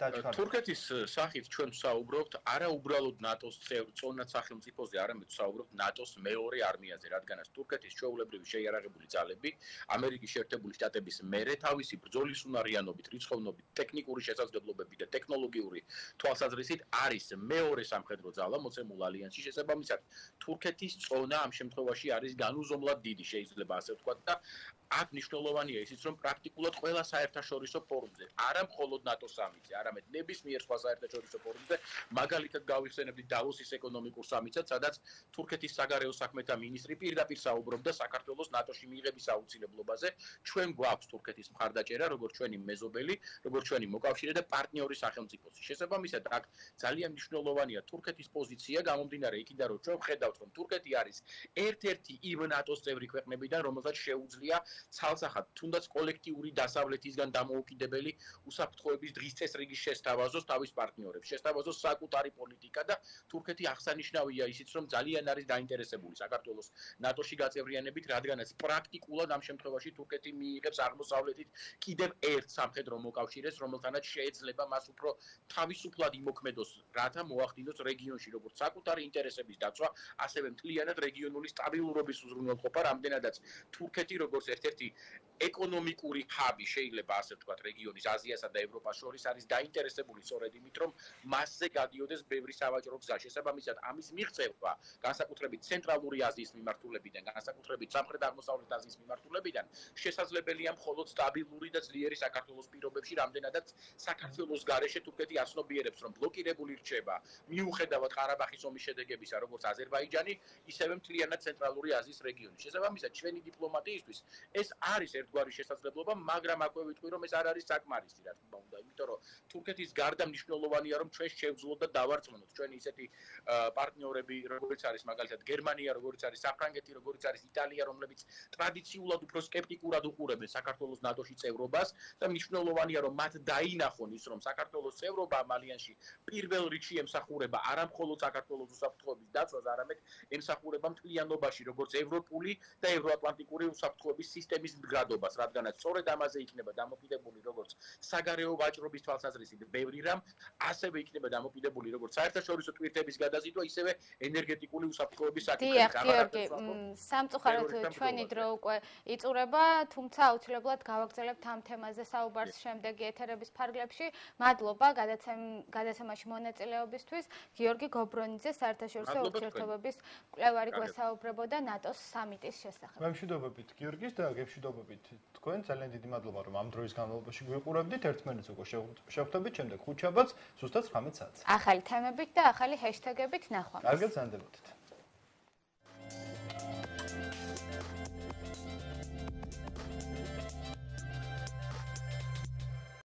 დაჩქარდა. თურქეთის სახით ჩვენ ვსაუბრობთ არა უბრალოდ ნატოს წევრ წონათ სახელმწიფოზე, არამედ ვსაუბრობთ ნატოს მეორე არმიაზე, რადგანაც თურქეთის ჩვეულებრივი შეიარაღებული ძალები ამერიკის შეერთებული შტატების მერე თავისი ბრძოლის უნარიანობით, რიცხოვნობით, ტექნიკური შესაძლებლობებით და ტექნოლოგიური თვალსაზრისით არის მეორე სამხედრო ძალა მოცემულ ალიანსში შესაბამისად თურქეთის წონა ამ შემთხვევაში არის განუზომლად დიდი შეიძლება ასე ვთქვათ და აქ მნიშვნელოვანია ისიც რომ პრაქტიკულად ყველა საერთაშორისო ფორუმზე არა მხოლოდ ნატო სამიტზე არამედ ნებისმიერ სხვა საერთაშორისო ფორუმზე მაგალითად გავიხსენებდი დავოსის ეკონომიკურ სამიტსაც სადაც თურქეთის საგარეო საქმეთა მინისტრი პირდაპირ საუბრობდა საქართველოს ნატოში მიიღების აუცილებლობაზე. ჩვენ გვაქვს თურქეთის მხარდაჭერა როგორც ჩვენი მეზობელი როგორც ჩვენი მოკავშირე და პარტნიორი სახელმწიფოსი შესაბამისად აქ ძალიან მნიშვნელოვანია თურქეთის პოზიცია გამომდინარე იქიდან რომ ჩვენ ხედავთ რომ თურქეთი არის ერთ-ერთი იმ ნატოს წევრი ქვეყნებიდან რომელსაც შეუძლია ცალსახად თუნდაც კოლექტიური დასავლეთისგან დამოუკიდებელი უსაფრთხოების დღის წესრიგის შესთავაზოს თავის პარტნიორებს. შესთავაზოს საკუთარი პოლიტიკა და თურქეთი აღსანიშნავია ისიც რომ ძალიან არის დაინტერესებული საქართველოს ნატოში გაწევრიანებით რადგანაც პრაქტიკულად ამ შემთხვევაში თურქეთი მიიღებს აღმოსავლეთით კიდევ ერთ სამხედრო მოკავშირეს რომელთანაც შეიძლება მას უფრო თავისუფლად იმოქმედოს რათა მოახდინოს რეგიონში როგორც საკუთარი ინტერესების დაცვა ასევე მთლიანად რეგიონული სტაბილურობის უზრუნველყოფა რამდენადაც თურქეთი როგორც ერთ ერთ-ერთი ეკონომიკური ჰაბი შეიძლება ასე ვთქვათ რეგიონის აზიასა და ევროპას შორის არის დაინტერესებული სწორედ იმით რომ მასზე გადიოდეს ბევრი სავაჭრო გზა. შესაბამისად ამის მიღწევა განსაკუთრებით ცენტრალური აზიის მიმართულებიდან განსაკუთრებით სამხრეთ აღმოსავლეთ აზიის მიმართულებიდან შესაძლებელია მხოლოდ სტაბილური და ძლიერი საქართველოს პირობებში რამდენადაც საქართველოს გარეშე თურქეთი აცნობიერებს რომ ბლოკირებული რჩება მიუხედავად ყარაბახის ომის შედეგებისა როგორც აზერბაიჯანი ისევე მთლიანად ცენტრალური აზიის რეგიონი. შესაბამისად ჩვენი დიპლომატიისთვის ეს არის ერთგვარი შესაძლებლობა, მაგრამ აკვე ვიტყვი, რომ ეს არ არის საკმარისი, რა თქმა უნდა, იმიტომ რომ თურქეთის გარდა მნიშვნელოვანია, რომ ჩვენ შევძლოთ და დავარწმუნოთ. ჩვენი ისეთი პარტნიორები, როგორც არის მაგალითად გერმანია, როგორც არის საფრანგეთი, როგორც არის იტალია, რომლებიც ტრადიციულად უფრო скеპტიკურად უყურებენ საქართველოს ნატოში წევრობას და მნიშვნელოვანია, რომ მათ დაინახონ ის, რომ საქართველოს წევრობა ამ ალიანსში პირველ რიგში ემსახურება არა მხოლოდ საქართველოს უსაფრთხოების დაცვას, არამედ ემსახურება მთლიანობაში, როგორც ევროპული და ევროატლანტიკური უსაფრთხოების სისტემის მდგრადობას, რადგანაც სწორედ ამაზე იქნება დამოკიდებული როგორც საგარეო ვაჭრობის თვალსაზრისით ბევრი რამ, ასევე იქნება დამოკიდებული როგორც საერთაშორისო ტვირთების გადაზიდვა, ისევე ენერგეტიკული უსაფრთხოების საკითხი. დიახ, გიორგი, სამწუხაროდ ჩვენი დრო უკვე იწურება, თუმცა აუცილებლად გავაგზავნებთ ამ თემაზე საუბარს შემდეგი ეთერების ფარგლებში. მადლობა გადაცემ გადაცემაში მონაწილეობისთვის. გიორგი გობრონიძე საერთაშორისო ურთიერთობების კვლევარი გვესაუბრებოდა ნატოს სამიტის შესახებ. მშვიდობებით გიორგის და გეშუდობებით თქვენ ძალიან დიდი მადლობა რომ ამ დროის განმავლობაში გვიყურებდით ერთმანეთს უკვე შევხვდებით შემდეგ ხუთშაბათს ზუსტად 19 საათს ახალი თემებით და ახალი ჰეშტეგებით ნახვა. კარგად ზანდებოდეთ